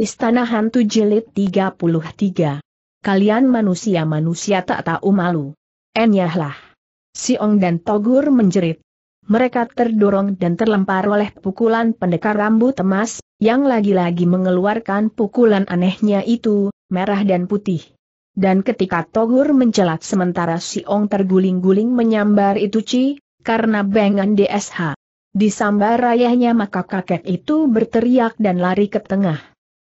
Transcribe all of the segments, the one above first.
Istana Hantu Jilid 33 Kalian manusia-manusia tak tahu malu. Enyahlah. Siong dan Togur menjerit. Mereka terdorong dan terlempar oleh pukulan pendekar rambut emas, yang lagi-lagi mengeluarkan pukulan anehnya itu, merah dan putih. Dan ketika Togur mencelat sementara Siong terguling-guling menyambar itu Ci, karena bengan DSH. Disambar ayahnya maka kakek itu berteriak dan lari ke tengah.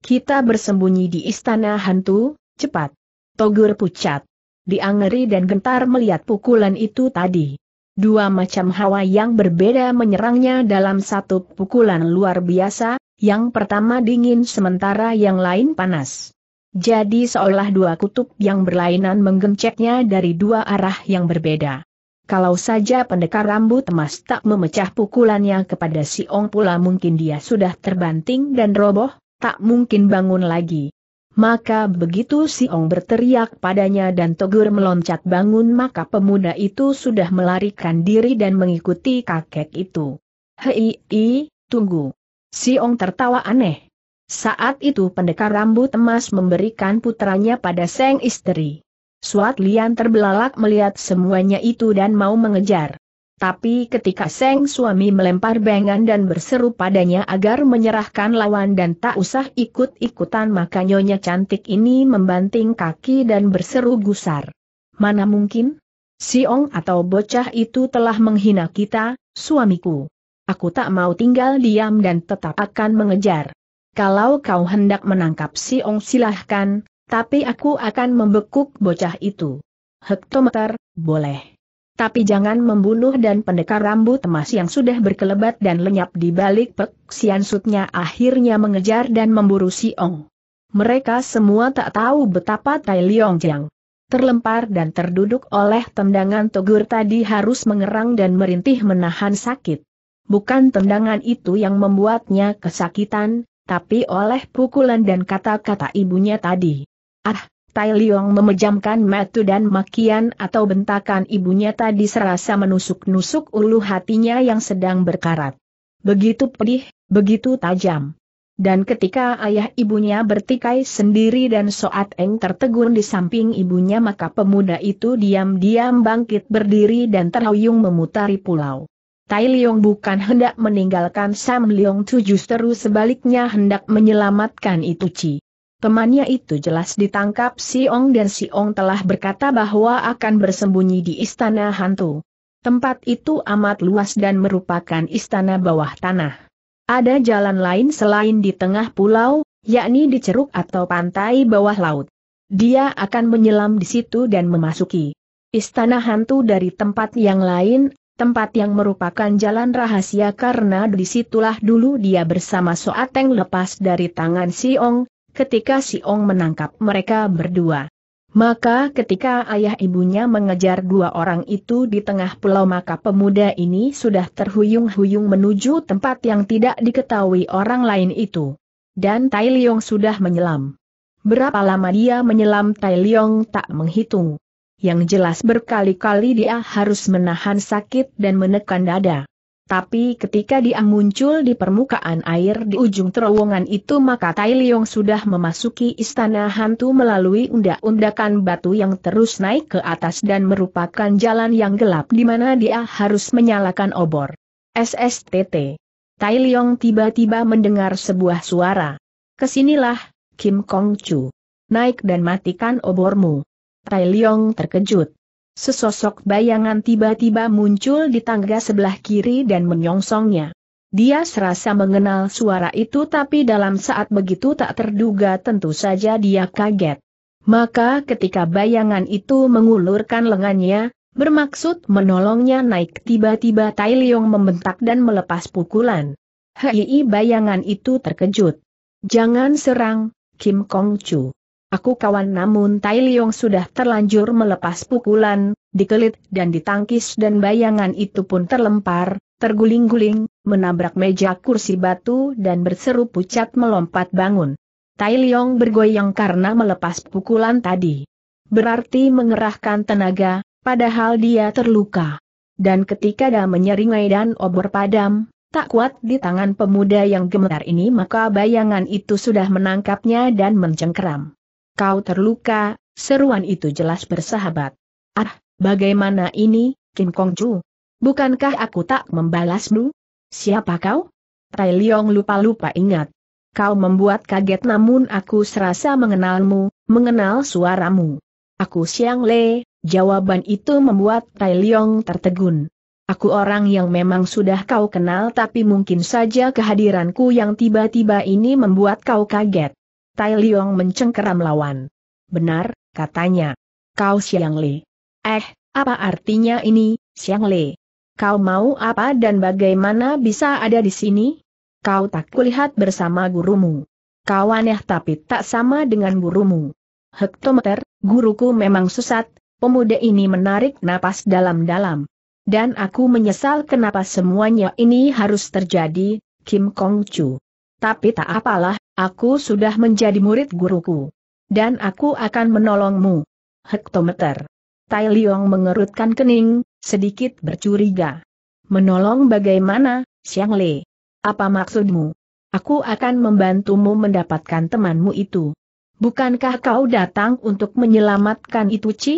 Kita bersembunyi di istana hantu, cepat. Togur pucat. Dia ngeri dan gentar melihat pukulan itu tadi. Dua macam hawa yang berbeda menyerangnya dalam satu pukulan luar biasa, yang pertama dingin sementara yang lain panas. Jadi seolah dua kutub yang berlainan menggencetnya dari dua arah yang berbeda. Kalau saja pendekar rambut emas tak memecah pukulannya kepada si Ong pula mungkin dia sudah terbanting dan roboh, tak mungkin bangun lagi. Maka begitu si Ong berteriak padanya dan Togur meloncat bangun maka pemuda itu sudah melarikan diri dan mengikuti kakek itu. Hei, i, tunggu. Si Ong tertawa aneh. Saat itu pendekar rambut emas memberikan putranya pada Seng istri. Suat Lian terbelalak melihat semuanya itu dan mau mengejar. Tapi ketika Seng suami melempar bengan dan berseru padanya agar menyerahkan lawan dan tak usah ikut-ikutan maka nyonya cantik ini membanting kaki dan berseru gusar. Mana mungkin? Siong atau bocah itu telah menghina kita, suamiku. Aku tak mau tinggal diam dan tetap akan mengejar. Kalau kau hendak menangkap Siong silahkan, tapi aku akan membekuk bocah itu. Hektometer, boleh tapi jangan membunuh dan pendekar rambut emas yang sudah berkelebat dan lenyap di balik pek siansutnya akhirnya mengejar dan memburu si Ong. Mereka semua tak tahu betapa Tai Liong Jiang terlempar dan terduduk oleh tendangan Togur tadi harus mengerang dan merintih menahan sakit. Bukan tendangan itu yang membuatnya kesakitan, tapi oleh pukulan dan kata-kata ibunya tadi. Ah, Tai Liong memejamkan mata dan makian atau bentakan ibunya tadi serasa menusuk-nusuk ulu hatinya yang sedang berkarat. Begitu pedih, begitu tajam. Dan ketika ayah ibunya bertikai sendiri dan Soat Eng tertegun di samping ibunya maka pemuda itu diam-diam bangkit berdiri dan terhuyung memutari pulau. Tai Liong bukan hendak meninggalkan Sam Liong Tu justru sebaliknya hendak menyelamatkan itu Ci. Temannya itu jelas ditangkap Si Ong dan Si Ong telah berkata bahwa akan bersembunyi di istana hantu. Tempat itu amat luas dan merupakan istana bawah tanah. Ada jalan lain selain di tengah pulau, yakni di ceruk atau pantai bawah laut. Dia akan menyelam di situ dan memasuki istana hantu dari tempat yang lain, tempat yang merupakan jalan rahasia karena di situlah dulu dia bersama Soateng lepas dari tangan Si Ong, ketika Si Ong menangkap mereka berdua. Maka ketika ayah ibunya mengejar dua orang itu di tengah pulau maka pemuda ini sudah terhuyung-huyung menuju tempat yang tidak diketahui orang lain itu. Dan Tai Leong sudah menyelam. Berapa lama dia menyelam Tai Leong tak menghitung. Yang jelas berkali-kali dia harus menahan sakit dan menekan dada. Tapi ketika dia muncul di permukaan air di ujung terowongan itu maka Tai Leong sudah memasuki istana hantu melalui undak-undakan batu yang terus naik ke atas dan merupakan jalan yang gelap di mana dia harus menyalakan obor. SSTT. Tai Leong tiba-tiba mendengar sebuah suara. Ke sinilah, Kim Kong Chu. Naik dan matikan obormu. Tai Leong terkejut. Sesosok bayangan tiba-tiba muncul di tangga sebelah kiri dan menyongsongnya. Dia serasa mengenal suara itu tapi dalam saat begitu tak terduga tentu saja dia kaget. Maka ketika bayangan itu mengulurkan lengannya, bermaksud menolongnya naik tiba-tiba Tai Leong membentak dan melepas pukulan. Hei bayangan itu terkejut. Jangan serang, Kim Kong Chu. Aku kawan namun Tai Leong sudah terlanjur melepas pukulan, dikelit dan ditangkis dan bayangan itu pun terlempar, terguling-guling, menabrak meja kursi batu dan berseru pucat melompat bangun. Tai Leong bergoyang karena melepas pukulan tadi. Berarti mengerahkan tenaga, padahal dia terluka. Dan ketika dia menyeringai dan obor padam, tak kuat di tangan pemuda yang gemetar ini maka bayangan itu sudah menangkapnya dan mencengkeram. Kau terluka, seruan itu jelas bersahabat. Ah, bagaimana ini, Kim Kong Chu? Bukankah aku tak membalasmu? Siapa kau? Tai Liong lupa-lupa ingat. Kau membuat kaget namun aku serasa mengenalmu, mengenal suaramu. Aku Xiang Le, jawaban itu membuat Tai Liong tertegun. Aku orang yang memang sudah kau kenal tapi mungkin saja kehadiranku yang tiba-tiba ini membuat kau kaget. Tai Liong mencengkeram lawan. Benar, katanya. Kau Xiang Li. Eh, apa artinya ini, Xiang Li? Kau mau apa dan bagaimana bisa ada di sini? Kau tak kulihat bersama gurumu. Kau aneh tapi tak sama dengan gurumu. Hektometer, guruku memang susat, pemuda ini menarik napas dalam-dalam. Dan aku menyesal kenapa semuanya ini harus terjadi, Kim Kong Chu. Tapi tak apalah, aku sudah menjadi murid guruku. Dan aku akan menolongmu. Hektometer. Tai Liong mengerutkan kening, sedikit bercuriga. Menolong bagaimana, Xiang Le? Apa maksudmu? Aku akan membantumu mendapatkan temanmu itu. Bukankah kau datang untuk menyelamatkan itu Ci?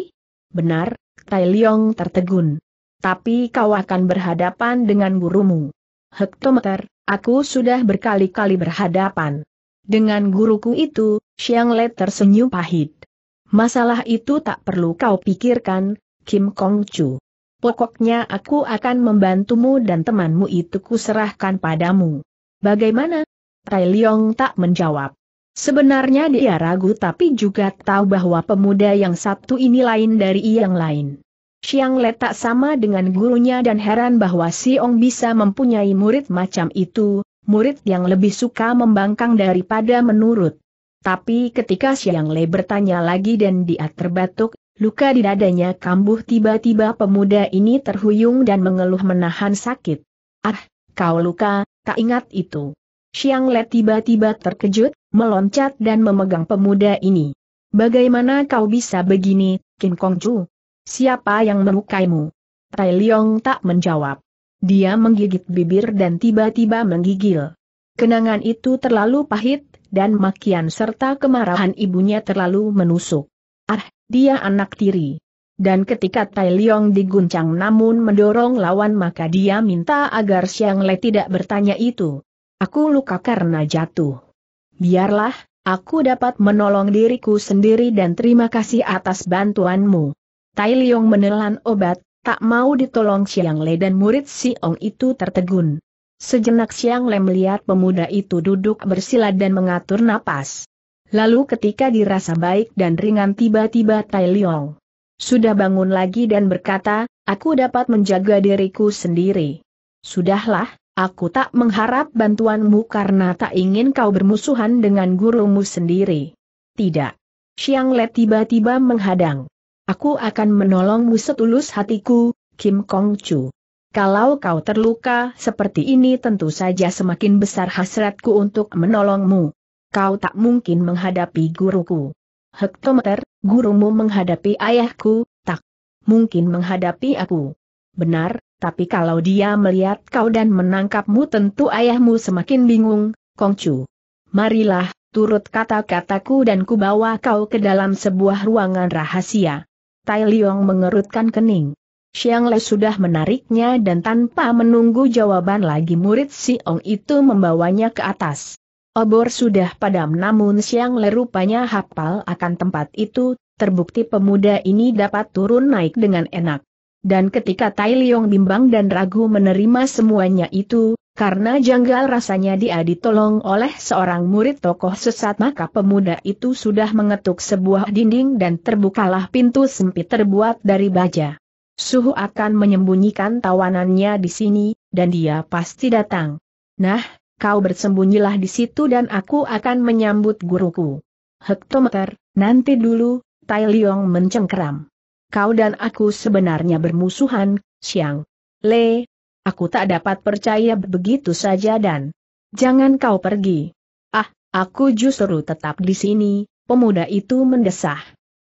Benar, Tai Liong tertegun. Tapi kau akan berhadapan dengan gurumu. Hektometer, aku sudah berkali-kali berhadapan. Dengan guruku itu, Xiang Le tersenyum pahit. Masalah itu tak perlu kau pikirkan, Kim Kong Chu. Pokoknya aku akan membantumu dan temanmu itu kuserahkan padamu. Bagaimana? Tai Liong tak menjawab. Sebenarnya dia ragu tapi juga tahu bahwa pemuda yang satu ini lain dari yang lain. Xiang Le tak sama dengan gurunya dan heran bahwa Si Ong bisa mempunyai murid macam itu, murid yang lebih suka membangkang daripada menurut. Tapi ketika Xiang Le bertanya lagi dan dia terbatuk, luka di dadanya kambuh tiba-tiba pemuda ini terhuyung dan mengeluh menahan sakit. Ah, kau luka, tak ingat itu. Xiang Le tiba-tiba terkejut, meloncat dan memegang pemuda ini. Bagaimana kau bisa begini, Kim Kong Chu? Siapa yang melukaimu? Tai Liong tak menjawab. Dia menggigit bibir dan tiba-tiba menggigil. Kenangan itu terlalu pahit, dan makian serta kemarahan ibunya terlalu menusuk. Ah, dia anak tiri. Dan ketika Tai Liong diguncang namun mendorong lawan maka dia minta agar Xiang Le tidak bertanya itu. Aku luka karena jatuh. Biarlah, aku dapat menolong diriku sendiri dan terima kasih atas bantuanmu. Tai Liong menelan obat, tak mau ditolong Xiang Le dan murid Si Ong itu tertegun. Sejenak Xiang Le melihat pemuda itu duduk bersila dan mengatur napas. Lalu ketika dirasa baik dan ringan tiba-tiba Tai Liong sudah bangun lagi dan berkata, aku dapat menjaga diriku sendiri. Sudahlah, aku tak mengharap bantuanmu karena tak ingin kau bermusuhan dengan gurumu sendiri. Tidak. Xiang Le tiba-tiba menghadang. Aku akan menolongmu setulus hatiku, Kim Kong Chu. Kalau kau terluka seperti ini tentu saja semakin besar hasratku untuk menolongmu. Kau tak mungkin menghadapi guruku. Hektometer, gurumu menghadapi ayahku, tak mungkin menghadapi aku. Benar, tapi kalau dia melihat kau dan menangkapmu tentu ayahmu semakin bingung, Kongcu. Marilah, turut kata-kataku dan kubawa kau ke dalam sebuah ruangan rahasia. Tai Liong mengerutkan kening. Xiang Le sudah menariknya dan tanpa menunggu jawaban lagi murid Si Ong itu membawanya ke atas. Obor sudah padam namun Xiang Le rupanya hafal akan tempat itu, terbukti pemuda ini dapat turun naik dengan enak. Dan ketika Tai Liong bimbang dan ragu menerima semuanya itu, karena janggal rasanya dia ditolong oleh seorang murid tokoh sesat maka pemuda itu sudah mengetuk sebuah dinding dan terbukalah pintu sempit terbuat dari baja. Suhu akan menyembunyikan tawanannya di sini, dan dia pasti datang. Nah, kau bersembunyilah di situ dan aku akan menyambut guruku. Hektometer, nanti dulu, Tai Liong mencengkeram. Kau dan aku sebenarnya bermusuhan, Siang. Le, Aku tak dapat percaya begitu saja dan... Jangan kau pergi. Ah, aku justru tetap di sini, pemuda itu mendesah.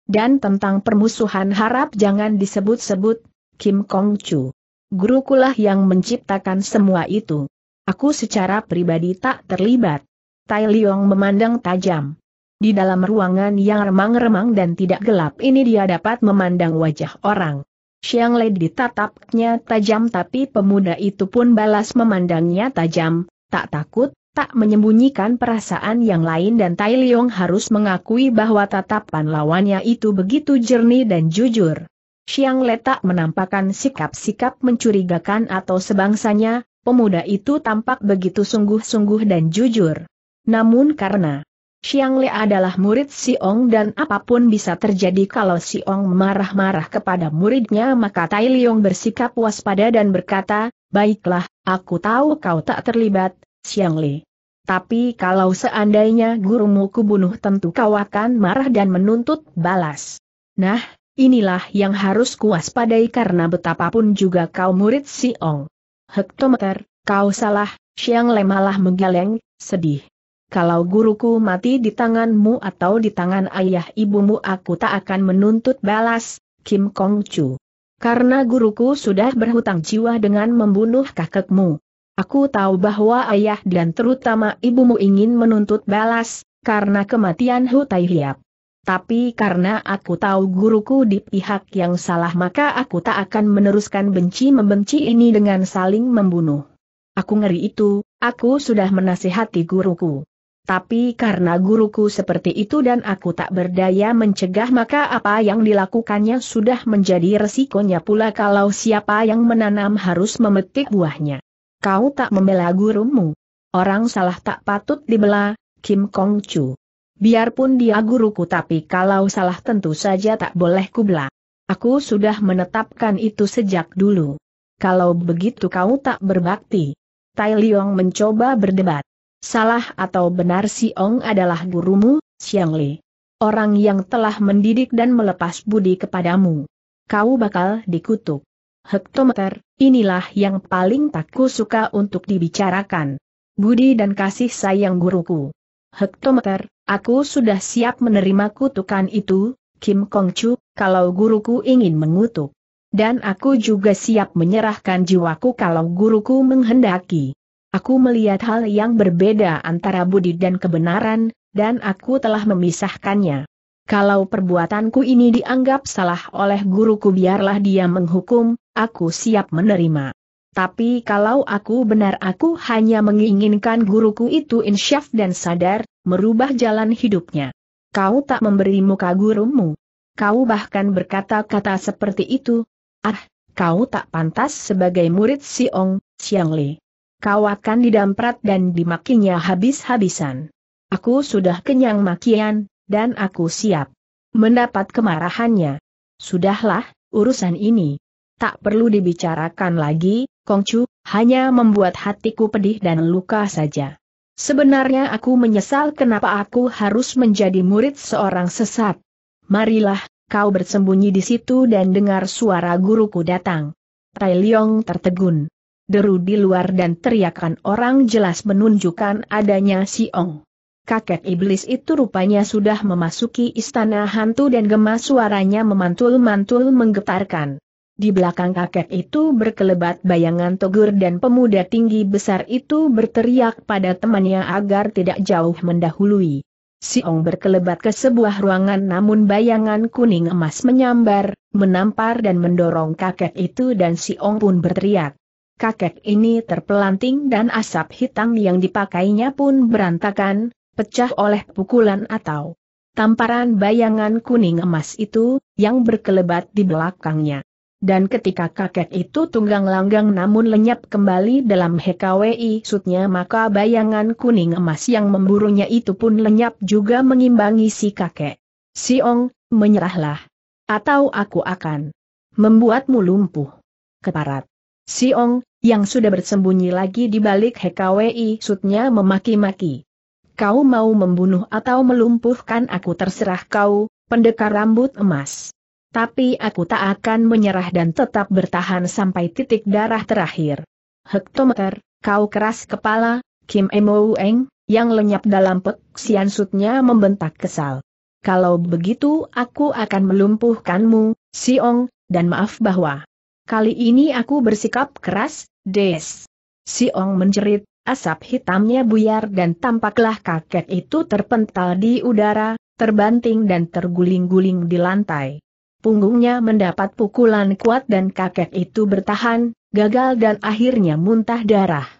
Dan tentang permusuhan harap jangan disebut-sebut, Kim Kong Chu. Gurukulah yang menciptakan semua itu. Aku secara pribadi tak terlibat. Tai Liong memandang tajam. Di dalam ruangan yang remang-remang dan tidak gelap ini dia dapat memandang wajah orang. Xiang Lei ditatapnya tajam tapi pemuda itu pun balas memandangnya tajam, tak takut, tak menyembunyikan perasaan yang lain dan Tai Liong harus mengakui bahwa tatapan lawannya itu begitu jernih dan jujur. Xiang Lei tak menampakkan sikap-sikap mencurigakan atau sebangsanya, pemuda itu tampak begitu sungguh-sungguh dan jujur. Namun karena Xiang Le adalah murid Si Ong dan apa pun bisa terjadi kalau Si Ong marah-marah kepada muridnya maka Tai Liong bersikap waspada dan berkata, Baiklah, aku tahu kau tak terlibat, Xiang Le. Tapi kalau seandainya gurumu kubunuh tentu kau akan marah dan menuntut balas. Nah, inilah yang harus kuwaspadai karena betapapun juga kau murid Si Ong. Hektometer, kau salah, Xiang Le malah menggeleng, sedih. Kalau guruku mati di tanganmu atau di tangan ayah ibumu aku tak akan menuntut balas, Kim Kong Chu. Karena guruku sudah berhutang jiwa dengan membunuh kakekmu. Aku tahu bahwa ayah dan terutama ibumu ingin menuntut balas, karena kematian Hu Tai Hiap. Tapi karena aku tahu guruku di pihak yang salah maka aku tak akan meneruskan benci-membenci ini dengan saling membunuh. Aku ngeri itu, aku sudah menasihati guruku. Tapi karena guruku seperti itu dan aku tak berdaya mencegah maka apa yang dilakukannya sudah menjadi resikonya pula kalau siapa yang menanam harus memetik buahnya. Kau tak membela gurumu. Orang salah tak patut dibela, Kim Kong Chu. Biarpun dia guruku tapi kalau salah tentu saja tak boleh kubela. Aku sudah menetapkan itu sejak dulu. Kalau begitu kau tak berbakti. Tai Liong mencoba berdebat. Salah atau benar Si Ong adalah gurumu, Xiang Li. Orang yang telah mendidik dan melepas budi kepadamu. Kau bakal dikutuk. Hektometer, inilah yang paling tak suka untuk dibicarakan. Budi dan kasih sayang guruku. Hektometer, aku sudah siap menerima kutukan itu, Kim Kong Chu, kalau guruku ingin mengutuk. Dan aku juga siap menyerahkan jiwaku kalau guruku menghendaki. Aku melihat hal yang berbeda antara budi dan kebenaran, dan aku telah memisahkannya. Kalau perbuatanku ini dianggap salah oleh guruku biarlah dia menghukum, aku siap menerima. Tapi kalau aku benar aku hanya menginginkan guruku itu insyaf dan sadar, merubah jalan hidupnya. Kau tak memberi muka gurumu. Kau bahkan berkata-kata seperti itu. Ah, kau tak pantas sebagai murid si Ong, Siang Li kau akan didamprat dan dimakinya habis-habisan. Aku sudah kenyang makian, dan aku siap mendapat kemarahannya. Sudahlah, urusan ini. Tak perlu dibicarakan lagi, Kongcu, hanya membuat hatiku pedih dan luka saja. Sebenarnya aku menyesal kenapa aku harus menjadi murid seorang sesat. Marilah, kau bersembunyi di situ dan dengar suara guruku datang. Tai Liong tertegun deru di luar dan teriakan orang jelas menunjukkan adanya si Ong. Kakek iblis itu rupanya sudah memasuki istana hantu dan gemas suaranya memantul-mantul menggetarkan. Di belakang kakek itu berkelebat bayangan Togur dan pemuda tinggi besar itu berteriak pada temannya agar tidak jauh mendahului. Si Ong berkelebat ke sebuah ruangan namun bayangan kuning emas menyambar, menampar dan mendorong kakek itu dan si Ong pun berteriak kakek ini terpelanting dan asap hitam yang dipakainya pun berantakan, pecah oleh pukulan atau tamparan bayangan kuning emas itu, yang berkelebat di belakangnya. Dan ketika kakek itu tunggang langgang namun lenyap kembali dalam HKWI sutnya maka bayangan kuning emas yang memburunya itu pun lenyap juga mengimbangi si kakek. Siong, menyerahlah. Atau aku akan membuatmu lumpuh. Keparat. Siong, yang sudah bersembunyi lagi di balik HKWI sutnya memaki-maki. Kau mau membunuh atau melumpuhkan aku terserah kau, pendekar rambut emas. Tapi aku tak akan menyerah dan tetap bertahan sampai titik darah terakhir. Hektometer, kau keras kepala, Kim Emo Eng, yang lenyap dalam peksian sutnya membentak kesal. Kalau begitu aku akan melumpuhkanmu, Siong, dan maaf bahwa Kali ini aku bersikap keras, Des. Si Ong menjerit, asap hitamnya buyar dan tampaklah kakek itu terpental di udara, terbanting dan terguling-guling di lantai. Punggungnya mendapat pukulan kuat dan kakek itu bertahan, gagal dan akhirnya muntah darah.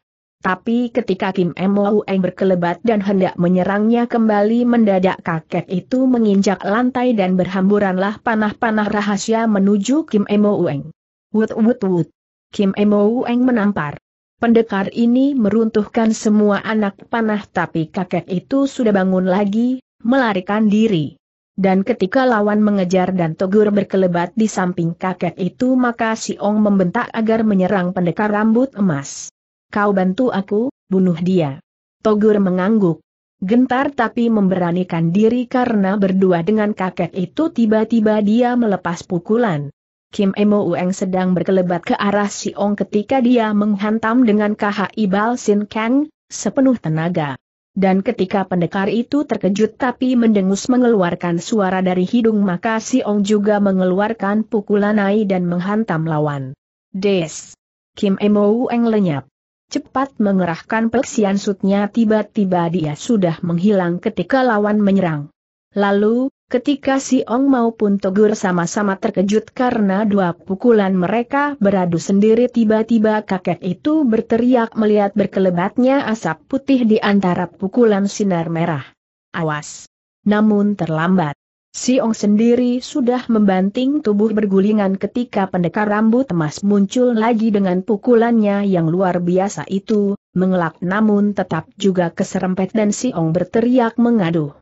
Tapi ketika Kim Mo Eng berkelebat dan hendak menyerangnya kembali mendadak kakek itu menginjak lantai dan berhamburanlah panah-panah rahasia menuju Kim Mo Eng. Wut wut wut. Kim Mo Eng menampar. Pendekar ini meruntuhkan semua anak panah tapi kakek itu sudah bangun lagi, melarikan diri. Dan ketika lawan mengejar dan Togur berkelebat di samping kakek itu maka si Ong membentak agar menyerang pendekar rambut emas. Kau bantu aku, bunuh dia. Togur mengangguk. Gentar tapi memberanikan diri karena berdua dengan kakek itu tiba-tiba dia melepas pukulan. Kim Emo Ueng sedang berkelebat ke arah Si Ong ketika dia menghantam dengan KHI Bal Sin Kang, sepenuh tenaga. Dan ketika pendekar itu terkejut tapi mendengus mengeluarkan suara dari hidung maka Si Ong juga mengeluarkan pukulan ai dan menghantam lawan. Des! Kim Emo Ueng lenyap. Cepat mengerahkan peksian sutnya tiba-tiba dia sudah menghilang ketika lawan menyerang. Lalu, Ketika Si Ong maupun Togur sama-sama terkejut karena dua pukulan mereka beradu sendiri tiba-tiba kakek itu berteriak melihat berkelebatnya asap putih di antara pukulan sinar merah. Awas! Namun terlambat. Si Ong sendiri sudah membanting tubuh bergulingan ketika pendekar rambut emas muncul lagi dengan pukulannya yang luar biasa itu, mengelak namun tetap juga keserempet dan Si Ong berteriak mengaduh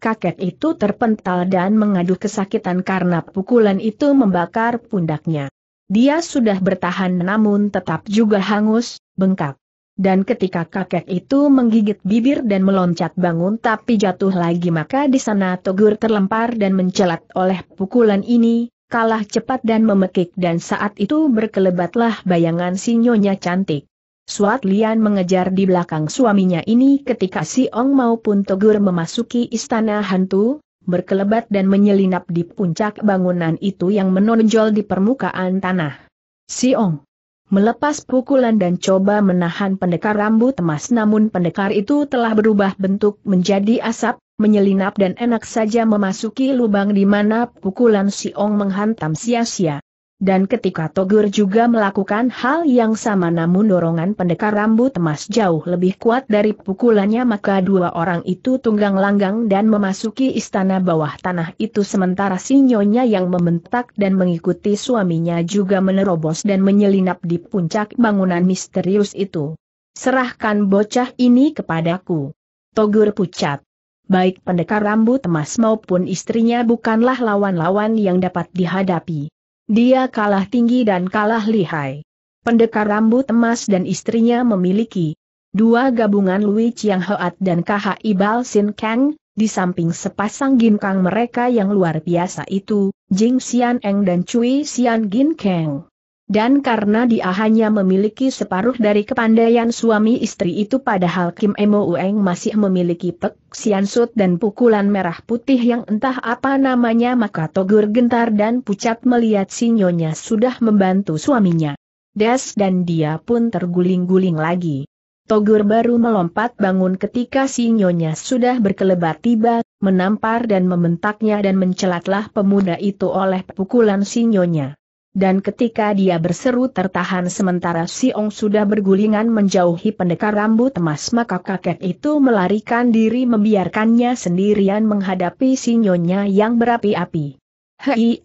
kakek itu terpental dan mengadu kesakitan karena pukulan itu membakar pundaknya. Dia sudah bertahan namun tetap juga hangus, bengkak. Dan ketika kakek itu menggigit bibir dan meloncat bangun tapi jatuh lagi maka di sana Togur terlempar dan mencelat oleh pukulan ini, kalah cepat dan memekik dan saat itu berkelebatlah bayangan si nyonya cantik. Suat Lian mengejar di belakang suaminya ini ketika Si Ong maupun Togur memasuki istana hantu, berkelebat dan menyelinap di puncak bangunan itu yang menonjol di permukaan tanah. Si Ong melepas pukulan dan coba menahan pendekar rambut emas namun pendekar itu telah berubah bentuk menjadi asap, menyelinap dan enak saja memasuki lubang di mana pukulan Si Ong menghantam sia-sia. Dan ketika Togur juga melakukan hal yang sama namun dorongan pendekar rambut emas jauh lebih kuat dari pukulannya maka dua orang itu tunggang langgang dan memasuki istana bawah tanah itu sementara si nyonya yang membentak dan mengikuti suaminya juga menerobos dan menyelinap di puncak bangunan misterius itu. Serahkan bocah ini kepadaku. Togur pucat. Baik pendekar rambut emas maupun istrinya bukanlah lawan-lawan yang dapat dihadapi. Dia kalah tinggi dan kalah lihai. Pendekar rambut emas dan istrinya memiliki dua gabungan Lui Chiang Hoat dan KHI Bal Sin Kang, di samping sepasang ginkang mereka yang luar biasa itu, Jing Xian Eng dan Cui Xian Gin Kang. Dan karena dia hanya memiliki separuh dari kepandaian suami istri itu padahal Kim Emo Ueng masih memiliki pek, siansut dan pukulan merah putih yang entah apa namanya maka Togur gentar dan pucat melihat sinyonya sudah membantu suaminya. Des dan dia pun terguling-guling lagi. Togur baru melompat bangun ketika sinyonya sudah berkelebat tiba, menampar dan membentaknya dan mencelatlah pemuda itu oleh pukulan sinyonya. Dan ketika dia berseru tertahan sementara Si Ong sudah bergulingan menjauhi pendekar rambut emas maka kakek itu melarikan diri membiarkannya sendirian menghadapi si nyonya yang berapi-api. Hei,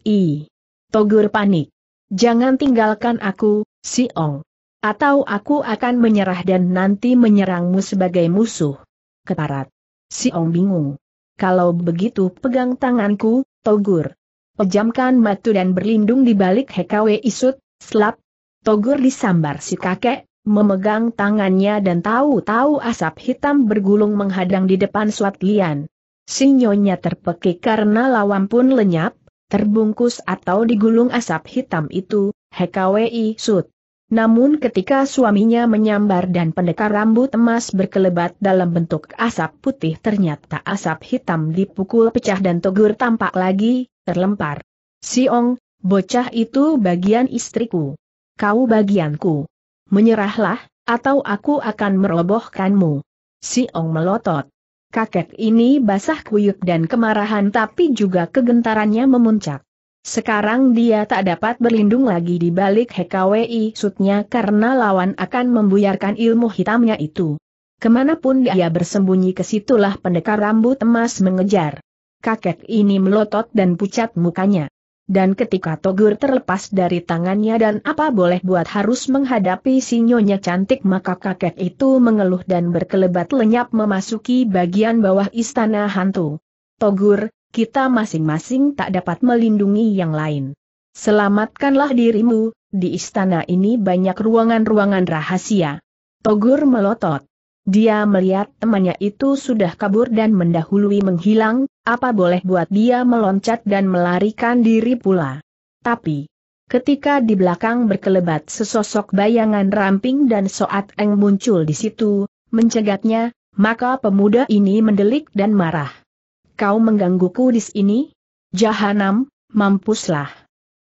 Togur panik. Jangan tinggalkan aku, Si Ong. Atau aku akan menyerah dan nanti menyerangmu sebagai musuh. Ketarat. Si Ong bingung. Kalau begitu pegang tanganku, Togur pejamkan mata dan berlindung di balik HKW Isut, slap. Togur disambar si kakek, memegang tangannya dan tahu-tahu asap hitam bergulung menghadang di depan Suat Lian. Sinyonya terpekik karena lawan pun lenyap, terbungkus atau digulung asap hitam itu, HKWI Sut. Namun ketika suaminya menyambar dan pendekar rambut emas berkelebat dalam bentuk asap putih ternyata asap hitam dipukul pecah dan Togur tampak lagi, terlempar. Siong, bocah itu bagian istriku. Kau bagianku. Menyerahlah, atau aku akan merobohkanmu. Si Ong melotot. Kakek ini basah kuyuk dan kemarahan tapi juga kegentarannya memuncak. Sekarang dia tak dapat berlindung lagi di balik HKWI sutnya karena lawan akan membuyarkan ilmu hitamnya itu. Ke mana pun dia bersembunyi ke situlah pendekar rambut emas mengejar. Kakek ini melotot dan pucat mukanya. Dan ketika Togur terlepas dari tangannya dan apa boleh buat harus menghadapi si nyonya cantik maka kakek itu mengeluh dan berkelebat lenyap memasuki bagian bawah istana hantu. Togur, kita masing-masing tak dapat melindungi yang lain. Selamatkanlah dirimu, di istana ini banyak ruangan-ruangan rahasia. Togur melotot. Dia melihat temannya itu sudah kabur dan mendahului menghilang, apa boleh buat dia meloncat dan melarikan diri pula. Tapi, ketika di belakang berkelebat sesosok bayangan ramping dan Soat Eng muncul di situ, mencegatnya, maka pemuda ini mendelik dan marah. Kau menggangguku di sini? Jahanam, mampuslah.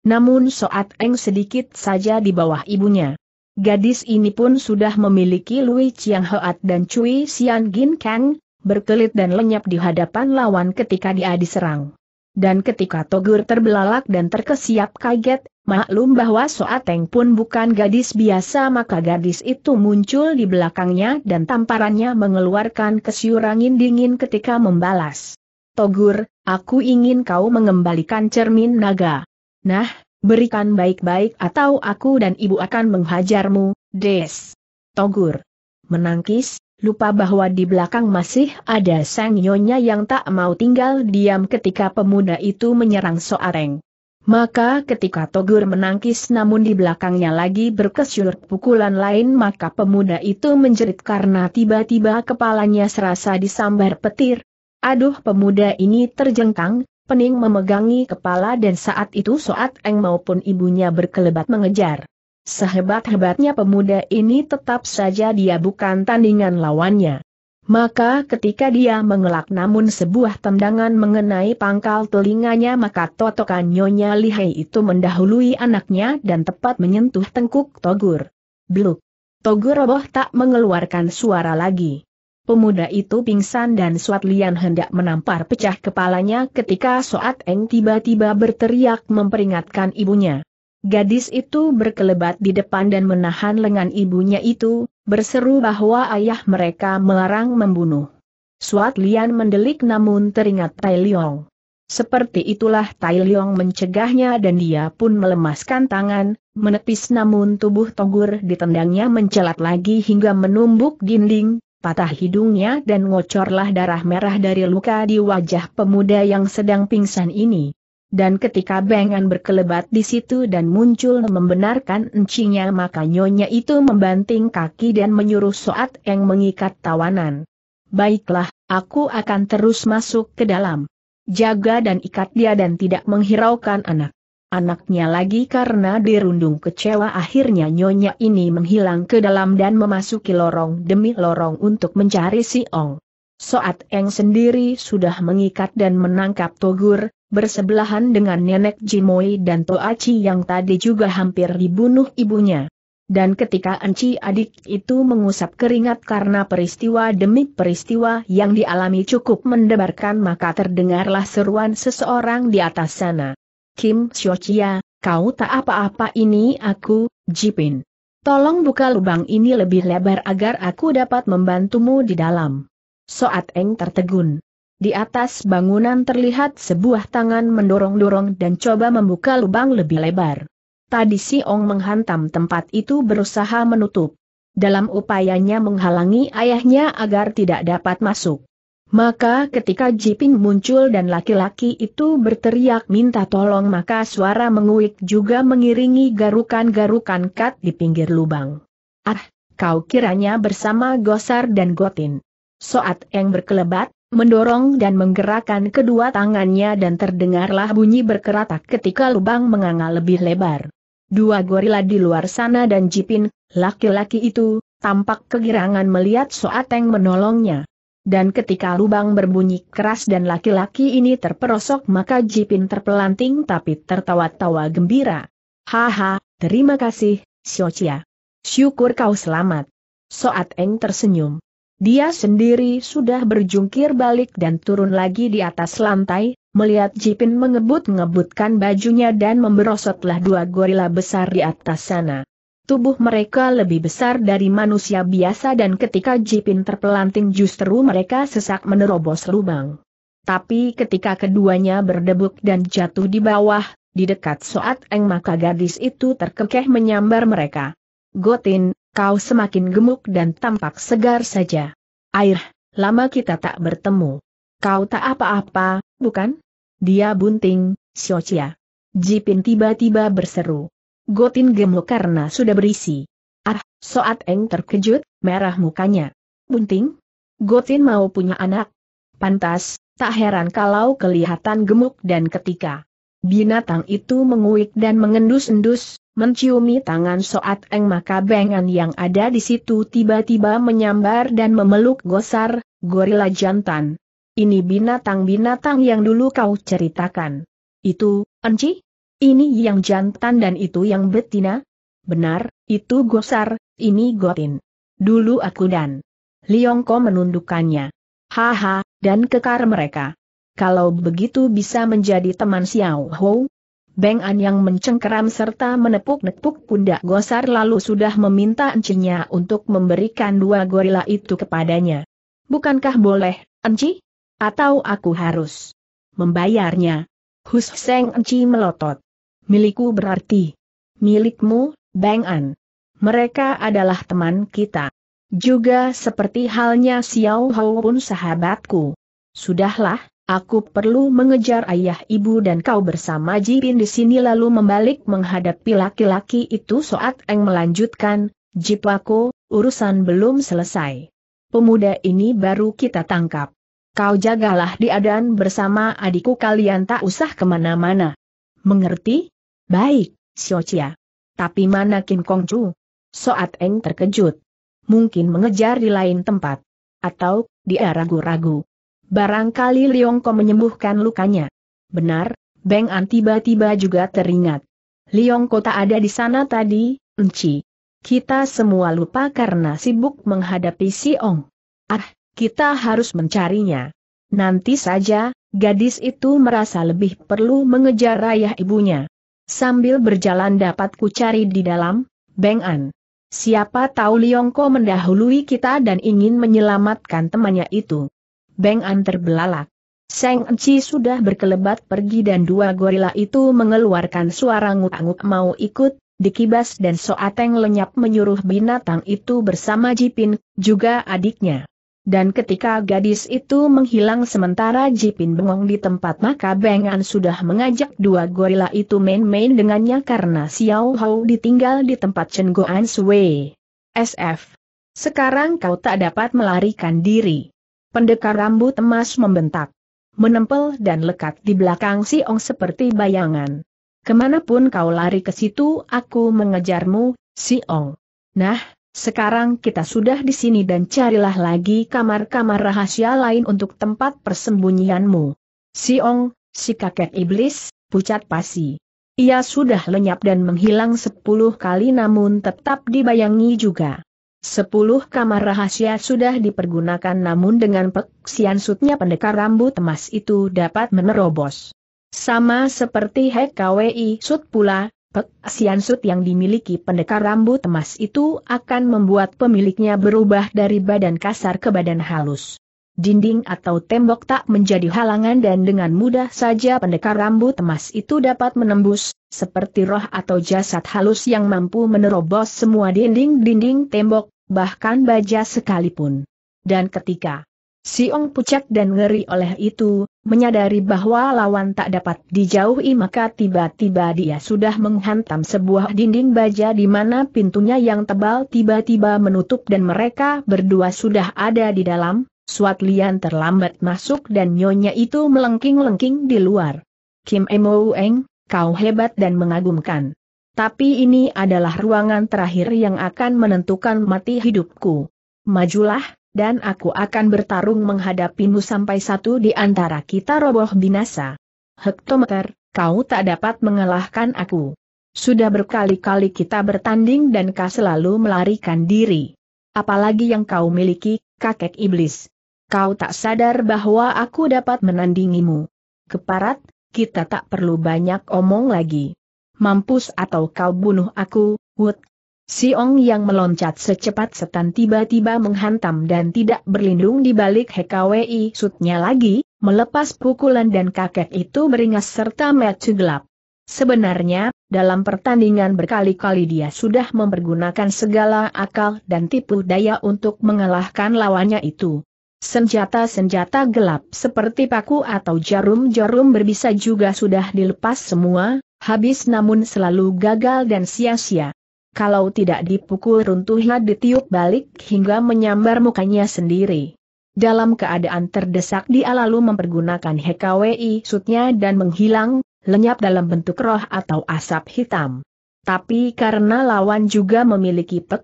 Namun Soat Eng sedikit saja di bawah ibunya. Gadis ini pun sudah memiliki Lui Chiang Hoat dan Cui Sian Gin Kang, berkelit dan lenyap di hadapan lawan ketika dia diserang. Dan ketika Togur terbelalak dan terkesiap kaget, maklum bahwa Soateng pun bukan gadis biasa maka gadis itu muncul di belakangnya dan tamparannya mengeluarkan kesiur angin dingin ketika membalas. Togur, aku ingin kau mengembalikan cermin naga. Nah, Berikan baik-baik atau aku dan ibu akan menghajarmu, Des. Togur. Menangkis, lupa bahwa di belakang masih ada sang nyonya yang tak mau tinggal diam ketika pemuda itu menyerang Soareng. Maka ketika Togur menangkis namun di belakangnya lagi berkesyur pukulan lain maka pemuda itu menjerit karena tiba-tiba kepalanya serasa disambar petir. Aduh pemuda ini terjengkang, Pening memegangi kepala dan saat itu Soat Eng maupun ibunya berkelebat mengejar. Sehebat-hebatnya pemuda ini tetap saja dia bukan tandingan lawannya. Maka ketika dia mengelak namun sebuah tendangan mengenai pangkal telinganya maka totokan nyonya lihai itu mendahului anaknya dan tepat menyentuh tengkuk Togur. Bluk. Togur roboh tak mengeluarkan suara lagi. Pemuda itu pingsan dan Suat Lian hendak menampar pecah kepalanya ketika Soat Eng tiba-tiba berteriak memperingatkan ibunya. Gadis itu berkelebat di depan dan menahan lengan ibunya itu, berseru bahwa ayah mereka melarang membunuh. Suat Lian mendelik namun teringat Tai Leong. Seperti itulah Tai Leong mencegahnya dan dia pun melemaskan tangan, menepis namun tubuh Togur ditendangnya mencelat lagi hingga menumbuk dinding, patah hidungnya dan ngocorlah darah merah dari luka di wajah pemuda yang sedang pingsan ini. Dan ketika Bengan berkelebat di situ dan muncul membenarkan encinya maka nyonya itu membanting kaki dan menyuruh Soat yang mengikat tawanan. Baiklah, aku akan terus masuk ke dalam. Jaga dan ikat dia dan tidak menghiraukan anak anaknya lagi karena dirundung kecewa akhirnya nyonya ini menghilang ke dalam dan memasuki lorong demi lorong untuk mencari si Ong. Soat Eng sendiri sudah mengikat dan menangkap Togur, bersebelahan dengan nenek Jimoi dan Toachi yang tadi juga hampir dibunuh ibunya. Dan ketika Enci adik itu mengusap keringat karena peristiwa demi peristiwa yang dialami cukup mendebarkan maka terdengarlah seruan seseorang di atas sana. Kim Xiaochia, kau tak apa-apa ini aku, Jipin. Tolong buka lubang ini lebih lebar agar aku dapat membantumu di dalam. Soat Eng tertegun. Di atas bangunan terlihat sebuah tangan mendorong-dorong dan coba membuka lubang lebih lebar. Tadi si Ong menghantam tempat itu berusaha menutup. Dalam upayanya menghalangi ayahnya agar tidak dapat masuk. Maka ketika Jipin muncul dan laki-laki itu berteriak minta tolong maka suara menguik juga mengiringi garukan-garukan kat di pinggir lubang. Ah, kau kiranya bersama Gosar dan Gotin. Soat yang berkelebat, mendorong dan menggerakkan kedua tangannya dan terdengarlah bunyi berkeratak ketika lubang menganga lebih lebar. Dua gorila di luar sana dan Jipin, laki-laki itu, tampak kegirangan melihat Soat yang menolongnya. Dan ketika lubang berbunyi keras dan laki-laki ini terperosok maka Jipin terpelanting tapi tertawa-tawa gembira. Haha, terima kasih, Xiaoqia. Syukur kau selamat. Soat Eng tersenyum. Dia sendiri sudah berjungkir balik dan turun lagi di atas lantai, melihat Jipin mengebut-ngebutkan bajunya dan memberosotlah dua gorila besar di atas sana. Tubuh mereka lebih besar dari manusia biasa dan ketika Jipin terpelanting justru mereka sesak menerobos lubang. Tapi ketika keduanya berdebuk dan jatuh di bawah, di dekat Soat Eng maka gadis itu terkekeh menyambar mereka. Gotin, kau semakin gemuk dan tampak segar saja. Air, lama kita tak bertemu. Kau tak apa-apa, bukan? Dia bunting, Xiaoxia. Jipin tiba-tiba berseru. Gotin gemuk karena sudah berisi. Ah, Soat Eng terkejut, merah mukanya. Bunting? Gotin mau punya anak. Pantas, tak heran kalau kelihatan gemuk dan ketika binatang itu menguik dan mengendus-endus, menciumi tangan Soat Eng maka bengan yang ada di situ tiba-tiba menyambar dan memeluk gosar, gorila jantan. Ini binatang-binatang yang dulu kau ceritakan. Itu, Enci? Ini yang jantan dan itu yang betina? Benar, itu gosar, ini gotin. Dulu aku dan Liongko menundukkannya. Haha, dan kekar mereka. Kalau begitu bisa menjadi teman Xiao Hou, Beng An yang mencengkeram serta menepuk-nepuk pundak gosar lalu sudah meminta encinya untuk memberikan dua gorila itu kepadanya. Bukankah boleh, enci? Atau aku harus membayarnya? Hus Seng enci melotot. Milikku berarti. Milikmu, Beng An. Mereka adalah teman kita. Juga seperti halnya Xiao Hou pun sahabatku. Sudahlah, Aku perlu mengejar ayah ibu dan kau bersama Jipin di sini lalu membalik menghadapi laki-laki itu saat Eng melanjutkan, Jipako, urusan belum selesai. Pemuda ini baru kita tangkap. Kau jagalah di adan bersama adikku kalian tak usah ke mana-mana. Mengerti? Baik, Xiaoxia. Tapi mana Kim Kong Chu? Soat Eng terkejut. Mungkin mengejar di lain tempat. Atau, dia ragu-ragu. Barangkali Liongko menyembuhkan lukanya. Benar, Beng An tiba-tiba juga teringat. Liongko tak ada di sana tadi, Enci. Kita semua lupa karena sibuk menghadapi Si Ong. Ah, kita harus mencarinya. Nanti saja, gadis itu merasa lebih perlu mengejar ayah ibunya. Sambil berjalan dapat ku cari di dalam, Beng An. Siapa tahu Liongko mendahului kita dan ingin menyelamatkan temannya itu. Beng An terbelalak. Seng Enci sudah berkelebat pergi dan dua gorila itu mengeluarkan suara nguk-nguk mau ikut, dikibas dan Soateng lenyap menyuruh binatang itu bersama Jipin, juga adiknya. Dan ketika gadis itu menghilang sementara Jipin bengong di tempat maka Beng An sudah mengajak dua gorila itu main-main dengannya karena Xiao Hou ditinggal di tempat Chen Goan Sui. SF. Sekarang kau tak dapat melarikan diri. Pendekar rambut emas membentak. Menempel dan lekat di belakang si Ong seperti bayangan. Ke mana pun kau lari ke situ aku mengejarmu, si Ong. Nah, sekarang kita sudah di sini dan carilah lagi kamar-kamar rahasia lain untuk tempat persembunyianmu. Si Ong, si kakek iblis, pucat pasi. Ia sudah lenyap dan menghilang sepuluh kali namun tetap dibayangi juga. Sepuluh kamar rahasia sudah dipergunakan namun dengan peksian sutnya pendekar rambut emas itu dapat menerobos. Sama seperti Hek KWI Sut pula, peksian sut yang dimiliki pendekar rambut emas itu akan membuat pemiliknya berubah dari badan kasar ke badan halus. Dinding atau tembok tak menjadi halangan dan dengan mudah saja pendekar rambut emas itu dapat menembus, seperti roh atau jasad halus yang mampu menerobos semua dinding-dinding tembok, bahkan baja sekalipun. Dan ketika Siong pucat dan ngeri oleh itu, menyadari bahwa lawan tak dapat dijauhi maka tiba-tiba dia sudah menghantam sebuah dinding baja di mana pintunya yang tebal tiba-tiba menutup dan mereka berdua sudah ada di dalam, Suat Lian terlambat masuk dan nyonya itu melengking-lengking di luar. Kim Emo Eng, kau hebat dan mengagumkan. Tapi ini adalah ruangan terakhir yang akan menentukan mati hidupku. Majulah, dan aku akan bertarung menghadapimu sampai satu di antara kita roboh binasa. Hektometer, kau tak dapat mengalahkan aku. Sudah berkali-kali kita bertanding dan kau selalu melarikan diri. apalagi yang kau miliki, kakek iblis. Kau tak sadar bahwa aku dapat menandingimu. Keparat, kita tak perlu banyak omong lagi. Mampus atau kau bunuh aku, Wut. Siong yang meloncat secepat setan tiba-tiba menghantam dan tidak berlindung di balik HKWI sutnya lagi, melepas pukulan dan kakek itu beringas serta metu gelap. Sebenarnya, dalam pertandingan berkali-kali dia sudah mempergunakan segala akal dan tipu daya untuk mengalahkan lawannya itu. Senjata-senjata gelap seperti paku atau jarum-jarum berbisa juga sudah dilepas semua, habis namun selalu gagal dan sia-sia. Kalau tidak dipukul runtuhnya ditiup balik hingga menyambar mukanya sendiri. Dalam keadaan terdesak dia lalu mempergunakan HKWI sutnya dan menghilang, lenyap dalam bentuk roh atau asap hitam. Tapi karena lawan juga memiliki pek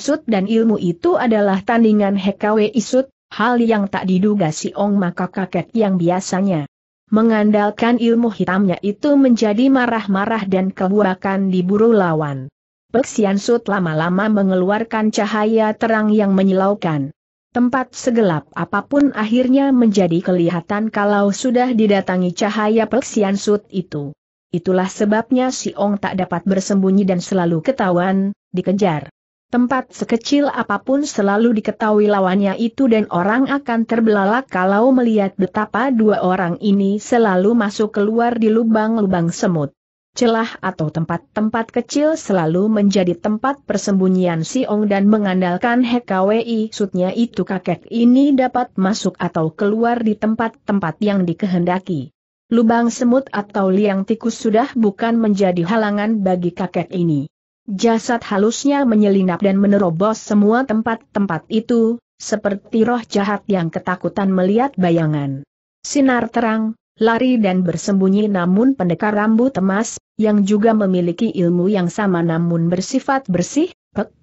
sut dan ilmu itu adalah tandingan HKWI sut, hal yang tak diduga si Ong maka kakek yang biasanya mengandalkan ilmu hitamnya itu menjadi marah-marah dan kebuakan diburu lawan. Peksian Sut lama-lama mengeluarkan cahaya terang yang menyilaukan. Tempat segelap apa pun akhirnya menjadi kelihatan kalau sudah didatangi cahaya Peksian Sut itu. Itulah sebabnya si Ong tak dapat bersembunyi dan selalu ketahuan, dikejar. Tempat sekecil apa pun selalu diketahui lawannya itu dan orang akan terbelalak kalau melihat betapa dua orang ini selalu masuk keluar di lubang-lubang semut. Celah atau tempat-tempat kecil selalu menjadi tempat persembunyian si Ong dan mengandalkan HKWI sutnya itu kakek ini dapat masuk atau keluar di tempat-tempat yang dikehendaki. Lubang semut atau liang tikus sudah bukan menjadi halangan bagi kakek ini. Jasad halusnya menyelinap dan menerobos semua tempat-tempat itu, seperti roh jahat yang ketakutan melihat bayangan. Sinar terang, lari dan bersembunyi namun pendekar rambut emas, yang juga memiliki ilmu yang sama namun bersifat bersih, Pek